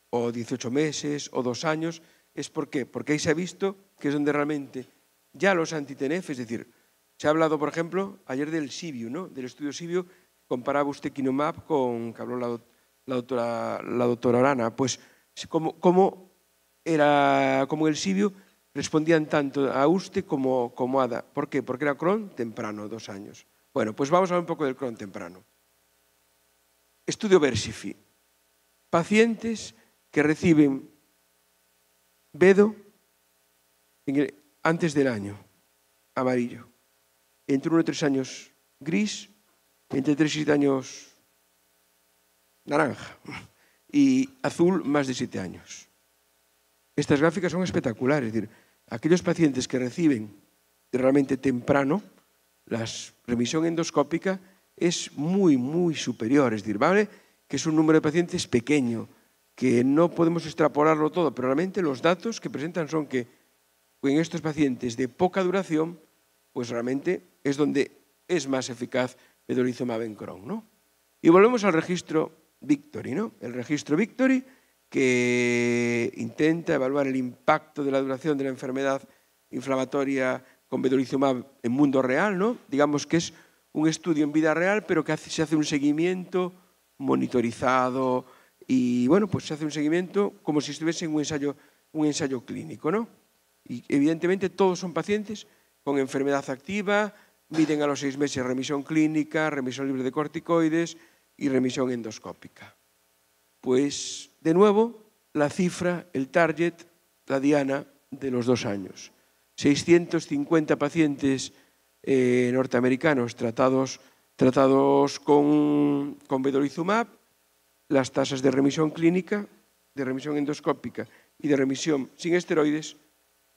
S3: o 18 meses o dos años. ¿Es por qué? Porque ahí se ha visto que es donde realmente ya los anti-TNF, es decir, se ha hablado, por ejemplo, ayer del SIBIO, ¿no? del estudio SIBIO, comparaba usted Kinomap con, que habló la, doctora, la doctora Arana, pues cómo, cómo era, como el SIBIO respondían tanto a usted como, como ADA. ¿Por qué? Porque era Crohn temprano, dos años. Bueno, pues vamos a hablar un poco del Crohn temprano. Estudio Versifi. Pacientes que reciben Bedo antes del año, amarillo. Entre 1 y 3 años, gris. Entre 3 y 7 años, naranja. Y azul, más de 7 años. Estas gráficas son espectaculares. Es decir, aquellos pacientes que reciben realmente temprano, la remisión endoscópica es muy, muy superior. Es decir, que es un número de pacientes pequeño, que no podemos extrapolarlo todo, pero realmente los datos que presentan son que en estos pacientes de poca duración, pues realmente es donde es más eficaz vedolizumab en Crohn. ¿no? Y volvemos al registro Victory, ¿no? el registro Victory que intenta evaluar el impacto de la duración de la enfermedad inflamatoria con vedolizumab en mundo real, ¿no? Digamos que es un estudio en vida real, pero que hace, se hace un seguimiento monitorizado y, bueno, pues se hace un seguimiento como si estuviese en un ensayo, un ensayo clínico, ¿no? Y evidentemente todos son pacientes con enfermedad activa, miden a los seis meses remisión clínica, remisión libre de corticoides y remisión endoscópica. Pues de nuevo, la cifra, el target, la diana de los dos años. 650 pacientes eh, norteamericanos tratados, tratados con, con vedolizumab las tasas de remisión clínica, de remisión endoscópica y de remisión sin esteroides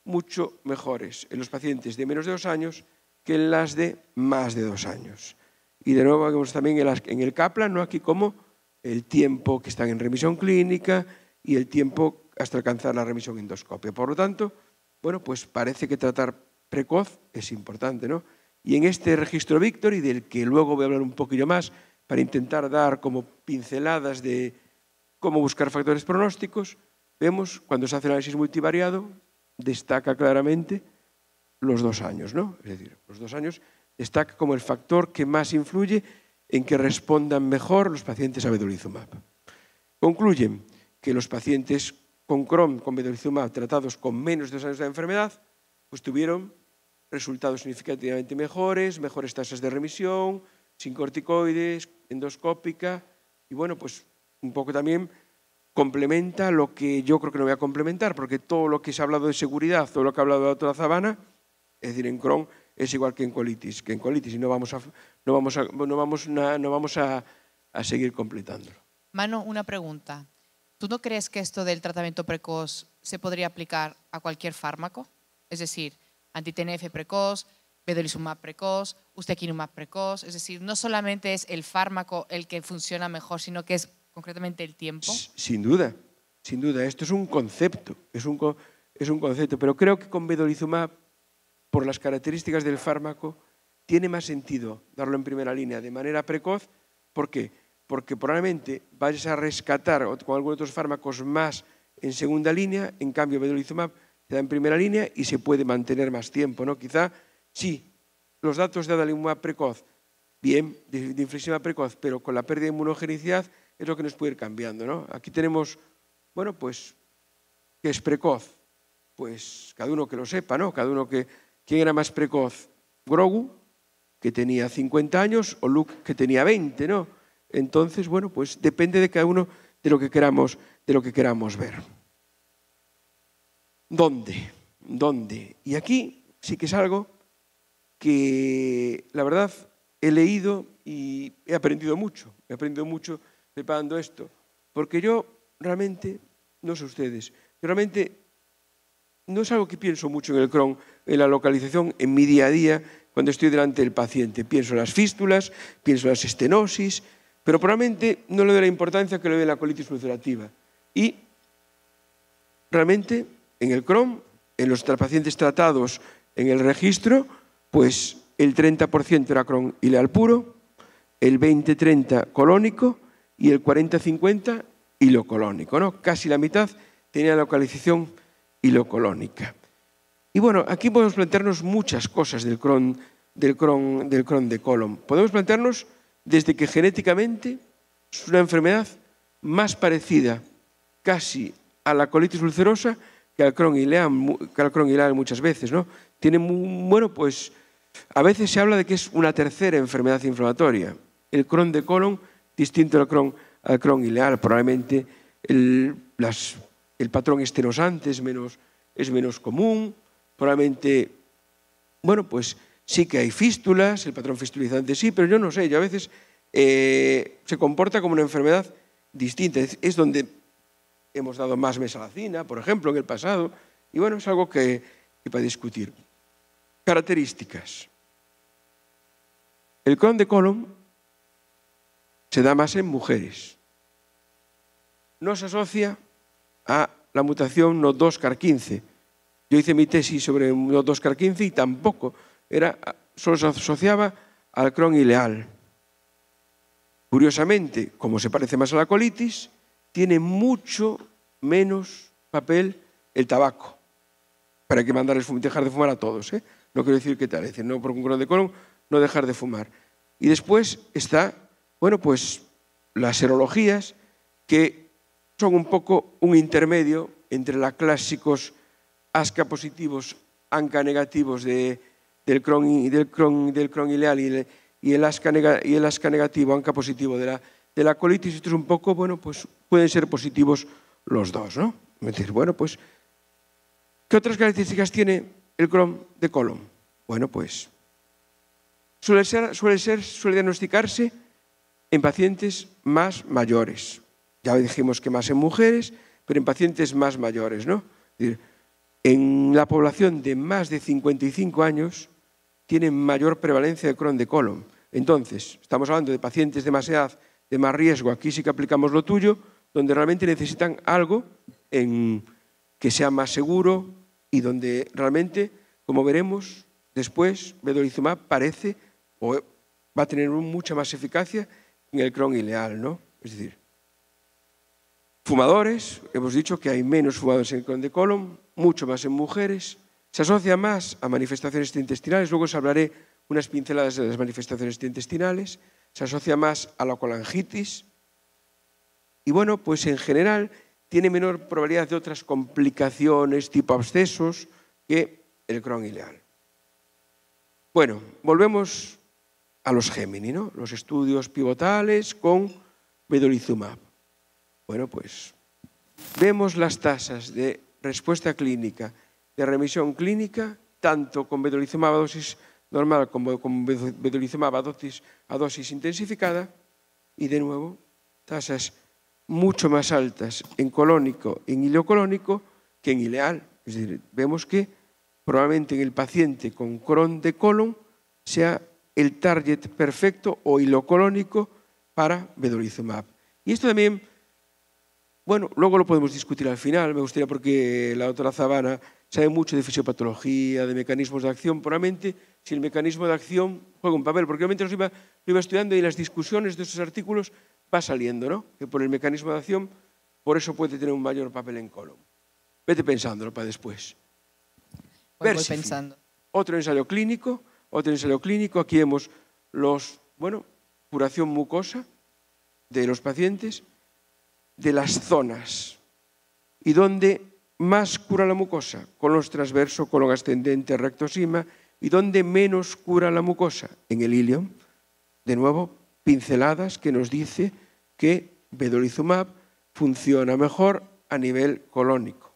S3: mucho mejores en los pacientes de menos de dos años que en las de más de dos años. Y de nuevo vemos también en el Kaplan, ¿no? aquí como el tiempo que están en remisión clínica y el tiempo hasta alcanzar la remisión endoscópica. Por lo tanto, bueno, pues parece que tratar precoz es importante, ¿no? Y en este registro Victory, del que luego voy a hablar un poquillo más, para intentar dar como pinceladas de cómo buscar factores pronósticos, vemos cuando se hace el análisis multivariado, destaca claramente los dos años, ¿no? Es decir, los dos años destaca como el factor que más influye en que respondan mejor los pacientes a vedolizumab. Concluyen que los pacientes con Crohn, con vedolizumab, tratados con menos de dos años de enfermedad, pues tuvieron resultados significativamente mejores, mejores tasas de remisión, sin corticoides, endoscópica, y bueno, pues un poco también complementa lo que yo creo que no voy a complementar, porque todo lo que se ha hablado de seguridad, todo lo que ha hablado de la doctora Zabana, es decir, en Crohn es igual que en colitis, que en colitis, y no vamos a, no vamos a, no vamos, no vamos a, a seguir completándolo.
S1: Mano, una pregunta. ¿Tú no crees que esto del tratamiento precoz se podría aplicar a cualquier fármaco? Es decir, anti-TNF precoz, vedolizumab precoz, ustekinumab precoz, es decir, no solamente es el fármaco el que funciona mejor, sino que es concretamente el tiempo.
S3: Sin duda, sin duda, esto es un concepto, es un, es un concepto, pero creo que con vedolizumab, por las características del fármaco, tiene más sentido darlo en primera línea de manera precoz, ¿por qué? Porque probablemente vayas a rescatar con algunos otros fármacos más en segunda línea, en cambio vedolizumab se da en primera línea y se puede mantener más tiempo, ¿no? Quizá Sí, los datos de adalimumab precoz, bien, de, inflexión precoz, pero con la pérdida de inmunogenicidad es lo que nos puede ir cambiando. ¿no? Aquí tenemos, bueno, pues, ¿qué es precoz? Pues cada uno que lo sepa, ¿no? Cada uno que... ¿Quién era más precoz? Grogu, que tenía 50 años, o Luke, que tenía 20, ¿no? Entonces, bueno, pues depende de cada uno de lo que queramos, de lo que queramos ver. ¿Dónde? ¿Dónde? Y aquí sí que es algo que la verdad he leído y he aprendido mucho, he aprendido mucho preparando esto, porque yo realmente, no sé ustedes, yo realmente no es algo que pienso mucho en el Crohn, en la localización, en mi día a día, cuando estoy delante del paciente. Pienso en las fístulas, pienso en las estenosis, pero probablemente no le doy la importancia que le doy la colitis ulcerativa. Y realmente en el Crohn, en los pacientes tratados en el registro, pues el 30% era Crohn ileal puro, el 20-30 colónico y el 40-50 hilocolónico. ¿no? Casi la mitad tenía localización hilocolónica. Y bueno, aquí podemos plantearnos muchas cosas del Crohn, del Crohn, del Crohn de colon. Podemos plantearnos desde que genéticamente es una enfermedad más parecida casi a la colitis ulcerosa que al Crohn ileal, que al ileal muchas veces, ¿no? Tiene, bueno, pues a veces se habla de que es una tercera enfermedad inflamatoria. El Crohn de colon distinto al Crohn, al ileal. Probablemente el, las, el patrón menos, es menos común. Probablemente, bueno, pues sí que hay fístulas, el patrón fistulizante sí, pero yo no sé, yo a veces eh, se comporta como una enfermedad distinta. Es, donde hemos dado más mesalacina, por ejemplo, en el pasado, y bueno, es algo que, que para discutir. Características. El Crohn de colon se da más en mujeres. No se asocia a la mutación NOT2-CAR15. Yo hice mi tesis sobre NOT2-CAR15 y tampoco era, solo se asociaba al Crohn ileal. Curiosamente, como se parece más a la colitis, tiene mucho menos papel el tabaco. Para que mandarles dejar de fumar a todos. ¿eh? No quiero decir que tal, es decir, no por un Crohn de colon, no dejar de fumar. Y después está bueno, pues las serologías que son un poco un intermedio entre los clásicos ASCA positivos, ANCA negativos de, del, Crohn, del, Crohn, del Crohn ileal y el, y el, ASCA, y el ASCA negativo, ANCA positivo de la, de la colitis. Esto es un poco, bueno, pues pueden ser positivos los dos, ¿no? Es decir, bueno, pues, ¿qué otras características tiene el Crohn de colon? Bueno, pues, suele, ser, suele, ser, suele diagnosticarse en pacientes más mayores. Ya dijimos que más en mujeres, pero en pacientes más mayores, ¿no? En la población de más de 55 años tienen mayor prevalencia de Crohn de colon. Entonces, estamos hablando de pacientes de más edad, de más riesgo, aquí sí que aplicamos lo tuyo, donde realmente necesitan algo que sea más seguro y donde realmente, como veremos después, vedolizumab parece o va a tener mucha más eficacia en el Crohn ileal, ¿no? Es decir, fumadores, hemos dicho que hay menos fumadores en el Crohn de colon, mucho más en mujeres, se asocia más a manifestaciones intestinales, luego os hablaré unas pinceladas de las manifestaciones intestinales, se asocia más a la colangitis y bueno, pues en general tiene menor probabilidad de otras complicaciones tipo abscesos que el Crohn ileal. Bueno, volvemos a los Gemini, ¿no? los estudios pivotales con vedolizumab. Bueno, pues vemos las tasas de respuesta clínica, de remisión clínica, tanto con vedolizumab a dosis normal como con vedolizumab a dosis, a dosis intensificada, y de nuevo, tasas mucho más altas en colónico, en ileocolónico, que en ileal. Es decir, vemos que probablemente en el paciente con Crohn de colon sea el target perfecto o hilocolónico para vedolizumab. Y esto también, bueno, luego lo podemos discutir al final, me gustaría porque la doctora Zabana sabe mucho de fisiopatología, de mecanismos de acción, probablemente si el mecanismo de acción juega un papel, porque obviamente lo iba, lo iba estudiando y las discusiones de esos artículos va saliendo, ¿no? Que por el mecanismo de acción, por eso puede tener un mayor papel en colon. Vete pensándolo para después.
S1: Voy, voy pensando.
S3: Otro ensayo clínico, otro ensayo clínico, aquí vemos los, bueno, curación mucosa de los pacientes, de las zonas. ¿Y dónde más cura la mucosa? Colon transverso, colon ascendente, rectosima. ¿Y dónde menos cura la mucosa? En el ilium. De nuevo, pinceladas que nos dice que vedolizumab funciona mejor a nivel colónico.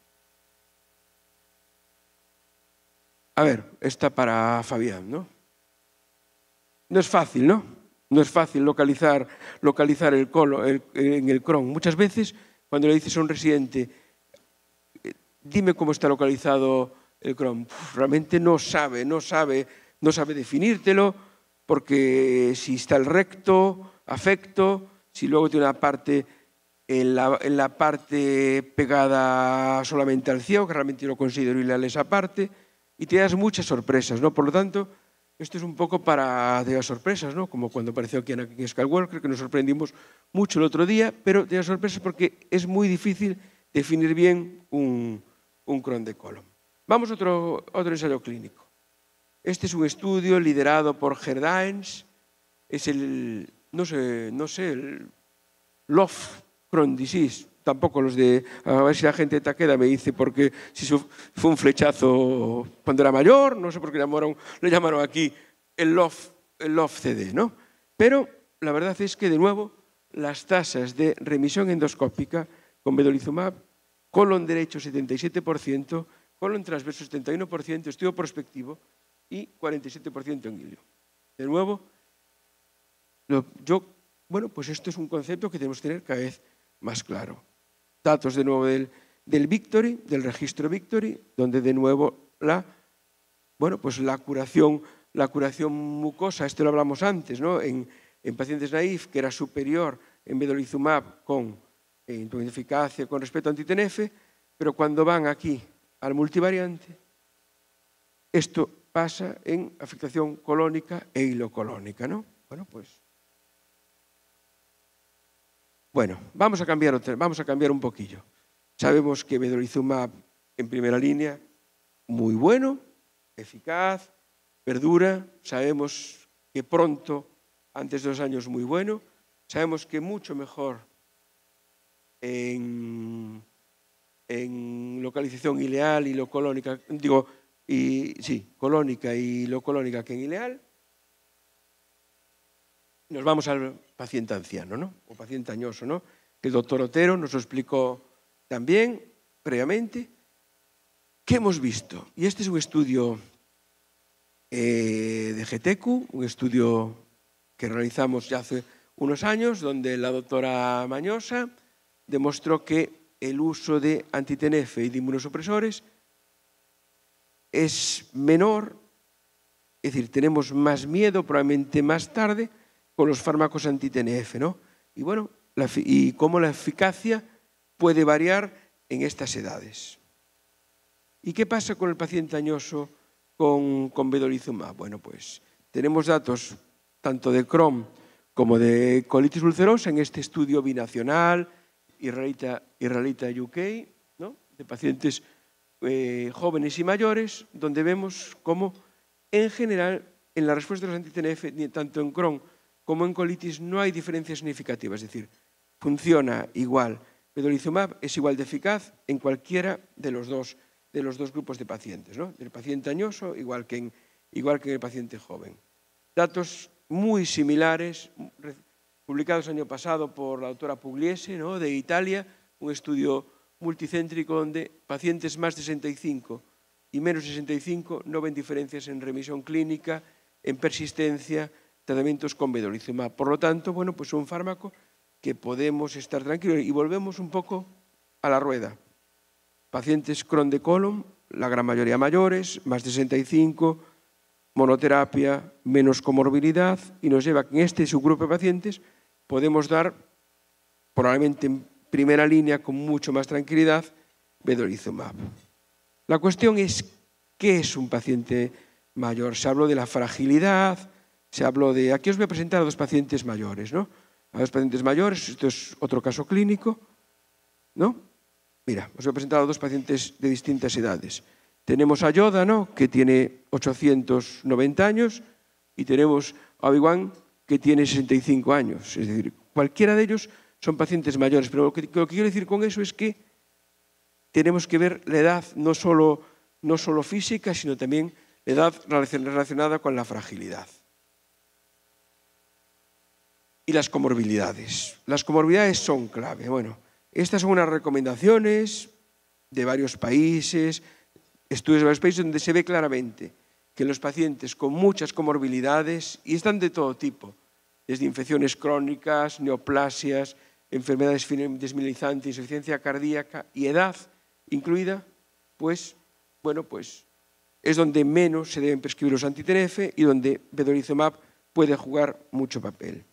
S3: A ver, esta para Fabián, ¿no? No es fácil, ¿no? No es fácil localizar, localizar el colo en el Crohn. Muchas veces, cuando le dices a un residente, eh, dime cómo está localizado el Crohn, realmente no sabe, no sabe, no sabe definírtelo, porque si está el recto, afecto, si luego tiene una parte en la, en la parte pegada solamente al ciego, que realmente lo considero ilegal esa parte, y te das muchas sorpresas, ¿no? Por lo tanto, Esto es un poco para de las sorpresas, ¿no? Como cuando apareció en Skywalker, que nos sorprendimos mucho el otro día, pero de las sorpresas porque es muy difícil definir bien un, un cron de colon. Vamos a otro, otro ensayo clínico. Este es un estudio liderado por Gerdaens, es el, no sé, no sé, el Love Crohn Disease, tampoco los de, a ver si la gente de Taqueda me dice, porque si fue un flechazo cuando era mayor, no sé por qué llamaron, le llamaron aquí el Love, el Love CD, ¿no? Pero la verdad es que, de nuevo, las tasas de remisión endoscópica con vedolizumab, colon derecho 77%, colon transverso 71%, estudio prospectivo y 47% en hilo. De nuevo, yo, bueno, pues esto es un concepto que tenemos que tener cada vez más claro. Datos de nuevo del, del Victory, del registro Victory, donde de nuevo la, bueno, pues la curación, la curación mucosa, esto lo hablamos antes, ¿no? En, en pacientes naif, que era superior en vedolizumab con en eficacia con respecto a antitenefe, pero cuando van aquí al multivariante, esto pasa en afectación colónica e hilocolónica, ¿no? Bueno, pues bueno, vamos a cambiar, un poquillo. Sabemos que vedolizumab en primera línea, muy bueno, eficaz, perdura. Sabemos que pronto, antes de dos años, muy bueno. Sabemos que mucho mejor en, localización ileal y locolónica, digo, y, sí, colónica y locolónica que en ileal. Nos vamos al paciente anciano, ¿no? O paciente añoso, ¿no? Que el doctor Otero nos lo explicó también previamente. ¿Qué hemos visto? Y este es un estudio eh, de GTQ, un estudio que realizamos ya hace unos años, donde la doctora Mañosa demostró que el uso de antitenefe y de inmunosupresores es menor, es decir, tenemos más miedo probablemente más tarde con los fármacos anti-TNF, ¿no? Y bueno, y cómo la eficacia puede variar en estas edades. ¿Y qué pasa con el paciente añoso con, con vedolizumab? Bueno, pues tenemos datos tanto de Crohn como de colitis ulcerosa en este estudio binacional israelita, israelita UK, ¿no? de pacientes eh, jóvenes y mayores, donde vemos cómo, en general, en la respuesta de los anti-TNF, tanto en Crohn como en colitis no hay diferencias significativas, es decir, funciona igual. Vedolizumab es igual de eficaz en cualquiera de los dos, de los dos grupos de pacientes, ¿no? del paciente añoso igual que, en, igual que el paciente joven. Datos muy similares, publicados año pasado por la doctora Pugliese ¿no? de Italia, un estudio multicéntrico donde pacientes más de 65 y menos de 65 no ven diferencias en remisión clínica, en persistencia, tratamientos con vedolizumab. Por lo tanto, bueno, pues un fármaco que podemos estar tranquilos. Y volvemos un poco a la rueda. Pacientes Crohn de colon, la gran mayoría mayores, más de 65, monoterapia, menos comorbilidad, y nos lleva que en este subgrupo de pacientes podemos dar, probablemente en primera línea, con mucho más tranquilidad, vedolizumab. La cuestión es, ¿qué es un paciente mayor? Se habló de la fragilidad, se habló de... Aquí os voy a presentar a dos pacientes mayores, ¿no? A dos pacientes mayores, esto es otro caso clínico, ¿no? Mira, os voy a presentar a dos pacientes de distintas edades. Tenemos a Yoda, ¿no? Que tiene 890 años, y tenemos a Obi-Wan, que tiene 65 años. Es decir, cualquiera de ellos son pacientes mayores. Pero lo que, lo que quiero decir con eso es que tenemos que ver la edad no solo, no solo física, sino también la edad relacionada con la fragilidad y las comorbilidades. Las comorbilidades son clave. Bueno, estas son unas recomendaciones de varios países, estudios de varios países donde se ve claramente que los pacientes con muchas comorbilidades, y están de todo tipo, desde infecciones crónicas, neoplasias, enfermedades desmilizantes, insuficiencia cardíaca y edad incluida, pues, bueno, pues es donde menos se deben prescribir los anti-TNF y donde vedolizumab puede jugar mucho papel.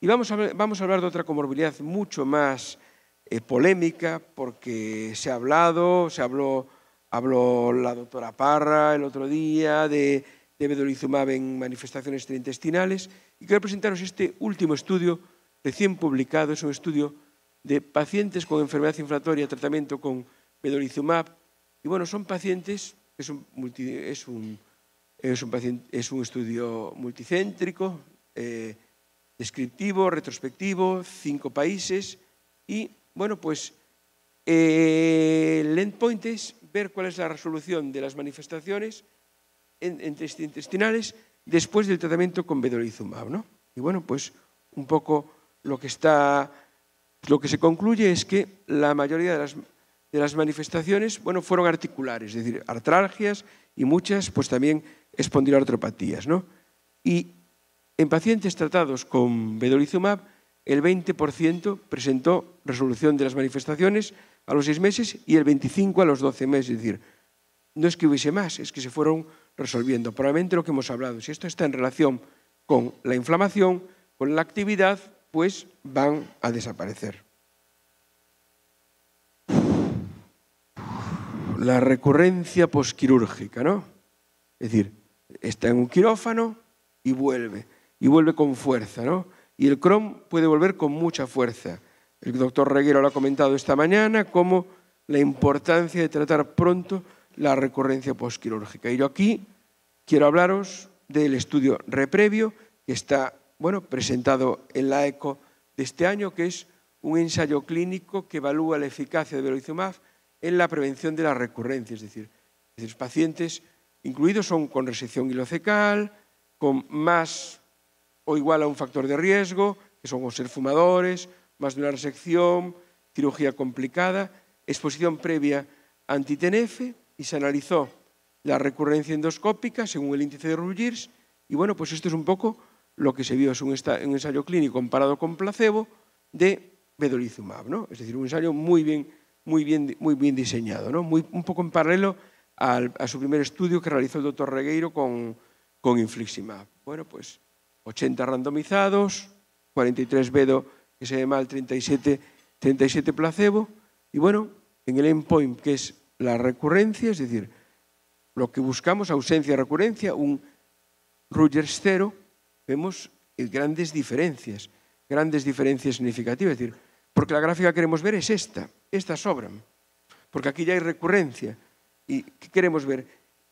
S3: Y vamos a, hablar, de otra comorbilidad mucho más eh, polémica, porque se ha hablado, se habló, habló la doctora Parra el otro día de de vedolizumab en manifestaciones extraintestinales. Y quiero presentaros este último estudio recién publicado. Es un estudio de pacientes con enfermedad inflamatoria, tratamiento con vedolizumab. Y bueno, son pacientes, es un, multi, es un, es un, paciente, es un estudio multicéntrico, eh, descriptivo, retrospectivo, cinco países. Y bueno, pues eh, el endpoint es ver cuál es la resolución de las manifestaciones intestinales después del tratamiento con vedolizumab. ¿no? Y bueno, pues un poco lo que, está, lo que se concluye es que la mayoría de las, de las manifestaciones bueno, fueron articulares, es decir, artralgias y muchas pues también espondiloartropatías. ¿no? Y en pacientes tratados con vedolizumab, el 20% presentó resolución de las manifestaciones a los seis meses y el 25% a los 12 meses. Es decir, no es que hubiese más, es que se fueron resolviendo. Probablemente lo que hemos hablado, si esto está en relación con la inflamación, con la actividad, pues van a desaparecer. La recurrencia posquirúrgica, ¿no? Es decir, está en un quirófano y vuelve, y vuelve con fuerza, ¿no? Y el Crohn puede volver con mucha fuerza. El doctor Reguero lo ha comentado esta mañana, como la importancia de tratar pronto la recurrencia posquirúrgica. Y yo aquí quiero hablaros del estudio reprevio que está bueno, presentado en la ECO de este año, que es un ensayo clínico que evalúa la eficacia de veloizumab en la prevención de la recurrencia, es decir, los pacientes incluidos son con resección ilocecal, con más o igual a un factor de riesgo, que son ser fumadores, más de una resección, cirugía complicada, exposición previa a antitenefe y se analizó la recurrencia endoscópica según el índice de Ruggiers y bueno, pues esto es un poco lo que se vio, es un, ensayo clínico comparado con placebo de vedolizumab, ¿no? Es decir, un ensayo muy bien, muy bien, muy bien diseñado, ¿no? Muy, un poco en paralelo al, a su primer estudio que realizó el doctor Regueiro con, con infliximab. Bueno, pues 80 randomizados, 43 vedo que se ve mal, 37, 37 placebo. Y bueno, en el endpoint, que es la recurrencia, es decir, lo que buscamos, ausencia de recurrencia, un Rogers 0, vemos grandes diferencias, grandes diferencias significativas. Es decir, porque la gráfica que queremos ver es esta, estas sobran, porque aquí ya hay recurrencia. ¿Y qué queremos ver?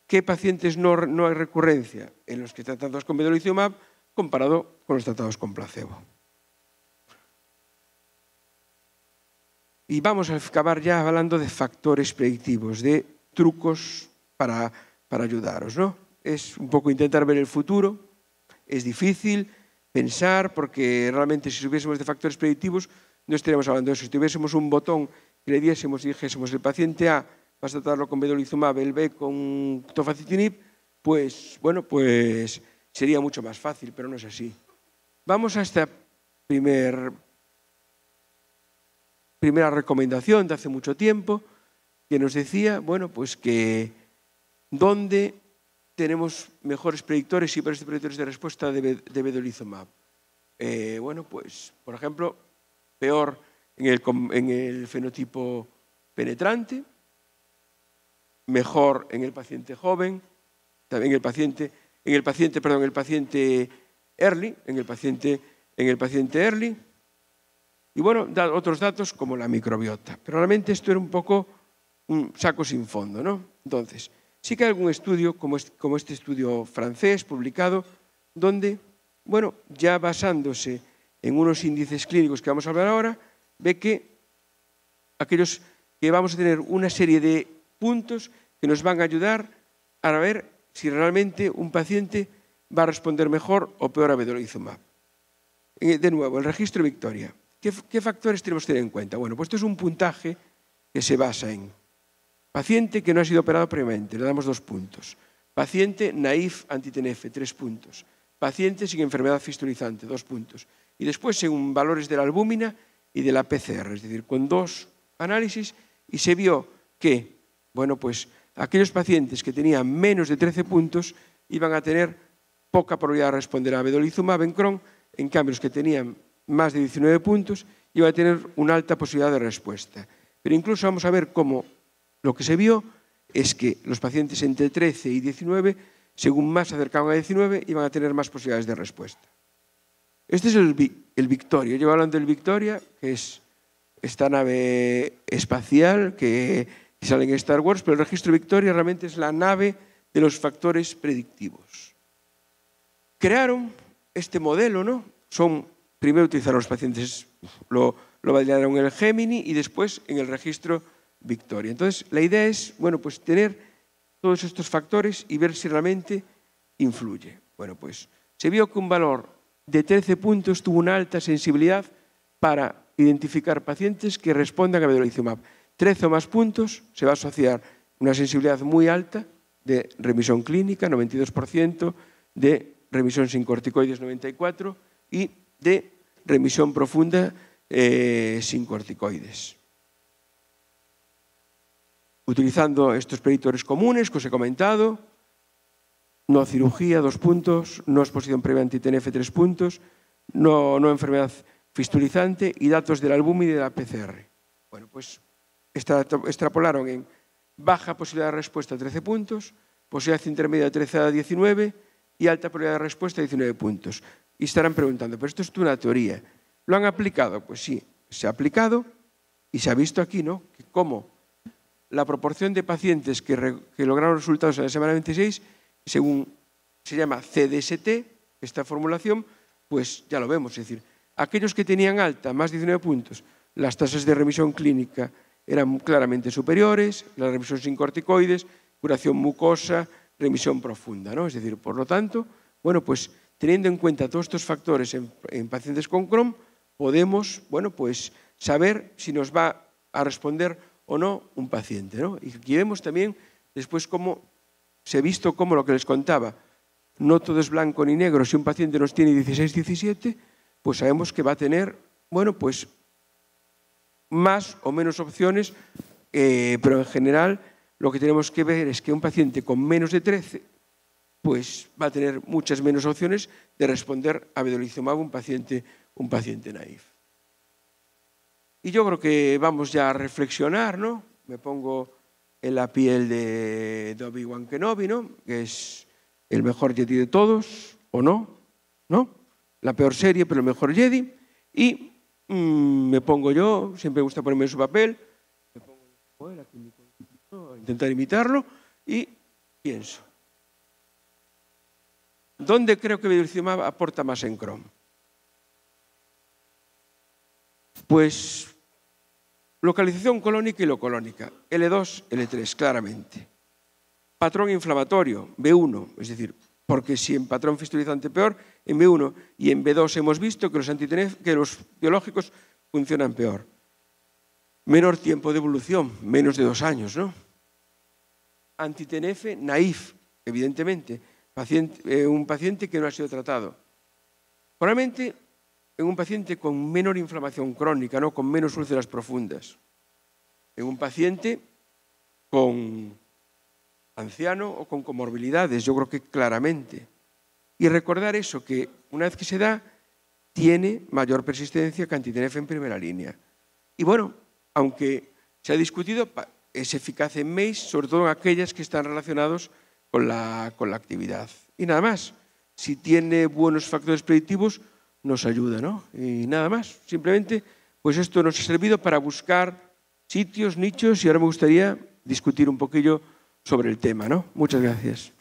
S3: ¿Qué pacientes no, no hay recurrencia? En los que están tratados con vedolizumab, comparado con los tratados con placebo? Y vamos a acabar ya hablando de factores predictivos, de trucos para, para ayudaros. ¿no? Es un poco intentar ver el futuro, es difícil pensar porque realmente si subiésemos de factores predictivos no estaríamos hablando de eso. Si tuviésemos un botón que le diésemos y dijésemos el paciente A vas a tratarlo con vedolizumab, el B con tofacitinib, pues bueno, pues sería mucho más fácil, pero no es así. Vamos a esta primer primera recomendación de hace mucho tiempo, que nos decía, bueno, pues que dónde tenemos mejores predictores y peores predictores de respuesta de, de vedolizumab. Eh, bueno, pues, por ejemplo, peor en el fenotipo penetrante, mejor en el paciente joven, también el paciente, en el paciente, perdón, el paciente early, en el paciente, en el paciente early, y bueno, otros datos como la microbiota. Pero realmente esto era un poco un saco sin fondo, ¿no? Entonces, sí que hay algún estudio, como este estudio francés publicado, donde, bueno, ya basándose en unos índices clínicos que vamos a hablar ahora, ve que aquellos que vamos a tener una serie de puntos que nos van a ayudar a ver si realmente un paciente va a responder mejor o peor a vedolizumab. Eh, de nuevo, el registro Victoria. ¿Qué, factores tenemos que tener en cuenta? Bueno, pues esto es un puntaje que se basa en paciente que no ha sido operado previamente, le damos dos puntos. Paciente naif antitenefe, tres puntos. Paciente sin enfermedad fistulizante, dos puntos. Y después, según valores de la albúmina y de la PCR, es decir, con dos análisis, y se vio que, bueno, pues aquellos pacientes que tenían menos de 13 puntos iban a tener poca probabilidad de responder a vedolizumab en Crohn, en cambio los que tenían más de 19 puntos, iba a tener una alta posibilidad de respuesta. Pero incluso vamos a ver cómo lo que se vio es que los pacientes entre 13 y 19 según más se acercaban a 19, iban a tener más posibilidades de respuesta. Este es el, el Victoria. Yo hablando del Victoria, que es esta nave espacial que, que sale en Star Wars, pero el registro Victoria realmente es la nave de los factores predictivos. Crearon este modelo, ¿no? Son, primero utilizaron los pacientes, lo, lo validaron en el Gemini y después en el registro Victoria. Entonces, la idea es, bueno, pues tener todos estos factores y ver si realmente influye. Bueno, pues se vio que un valor de 13 puntos tuvo una alta sensibilidad para identificar pacientes que respondan a vedolizumab. 13 o más puntos se va a asociar una sensibilidad muy alta de remisión clínica, 92%, de remisión sin corticoides, 94%, y de remisión profunda eh, sin corticoides. Utilizando estos predictores comunes que os he comentado, no cirugía, dos puntos, no exposición previa anti-TNF, tres puntos, no, no enfermedad fistulizante y datos del albúmina y de la PCR. Bueno, pues extrapolaron en baja posibilidad de respuesta 13 puntos, posibilidad intermedia 13 a 19 y alta probabilidad de respuesta 19 puntos. Y estarán preguntando, pero esto es una teoría. ¿Lo han aplicado? Pues sí, se ha aplicado y se ha visto aquí, ¿no? Que cómo la proporción de pacientes que, que lograron resultados en la semana 26, según se llama CDST, esta formulación, pues ya lo vemos. Es decir, aquellos que tenían alta, más de 19 puntos, las tasas de remisión clínica eran claramente superiores, la remisión sin corticoides, curación mucosa, remisión profunda. ¿no? Es decir, por lo tanto, bueno, pues teniendo en cuenta todos estos factores en, en pacientes con Crohn, podemos, bueno, pues saber si nos va a responder o no un paciente. ¿no? Y aquí vemos también después cómo se ha visto cómo lo que les contaba, no todo es blanco ni negro, si un paciente nos tiene 16, 17, pues sabemos que va a tener, bueno, pues más o menos opciones, eh, pero en general lo que tenemos que ver es que un paciente con menos de 13 pues va a tener muchas menos opciones de responder a vedolizumab un paciente, un paciente naif. Y yo creo que vamos ya a reflexionar, ¿no? Me pongo en la piel de, de Obi-Wan Kenobi, ¿no? Que es el mejor Jedi de todos, ¿o no? ¿No? La peor serie, pero el mejor Jedi. Y mmm, me pongo yo, siempre me gusta ponerme en su papel, me pongo aquí, intentar imitarlo y pienso. ¿Dónde creo que Vedolizumab aporta más en Chrome? Pues localización colónica y locolónica, L2, L3, claramente. Patrón inflamatorio, B1, es decir, porque si en patrón fistulizante peor, en B1 y en B2 hemos visto que los, que los biológicos funcionan peor. Menor tiempo de evolución, menos de dos años, ¿no? Antitenef naif, evidentemente, paciente, eh, un paciente que no ha sido tratado. Probablemente en un paciente con menor inflamación crónica, ¿no? con menos úlceras profundas. En un paciente con anciano o con comorbilidades, yo creo que claramente. Y recordar eso, que una vez que se da, tiene mayor persistencia que antitenef en primera línea. Y bueno, aunque se ha discutido, es eficaz en MEIS, sobre todo en aquellas que están relacionados con la, con la actividad. Y nada más, si tiene buenos factores predictivos, nos ayuda, ¿no? Y nada más, simplemente, pues esto nos ha servido para buscar sitios, nichos, y ahora me gustaría discutir un poquillo sobre el tema, ¿no? Muchas gracias.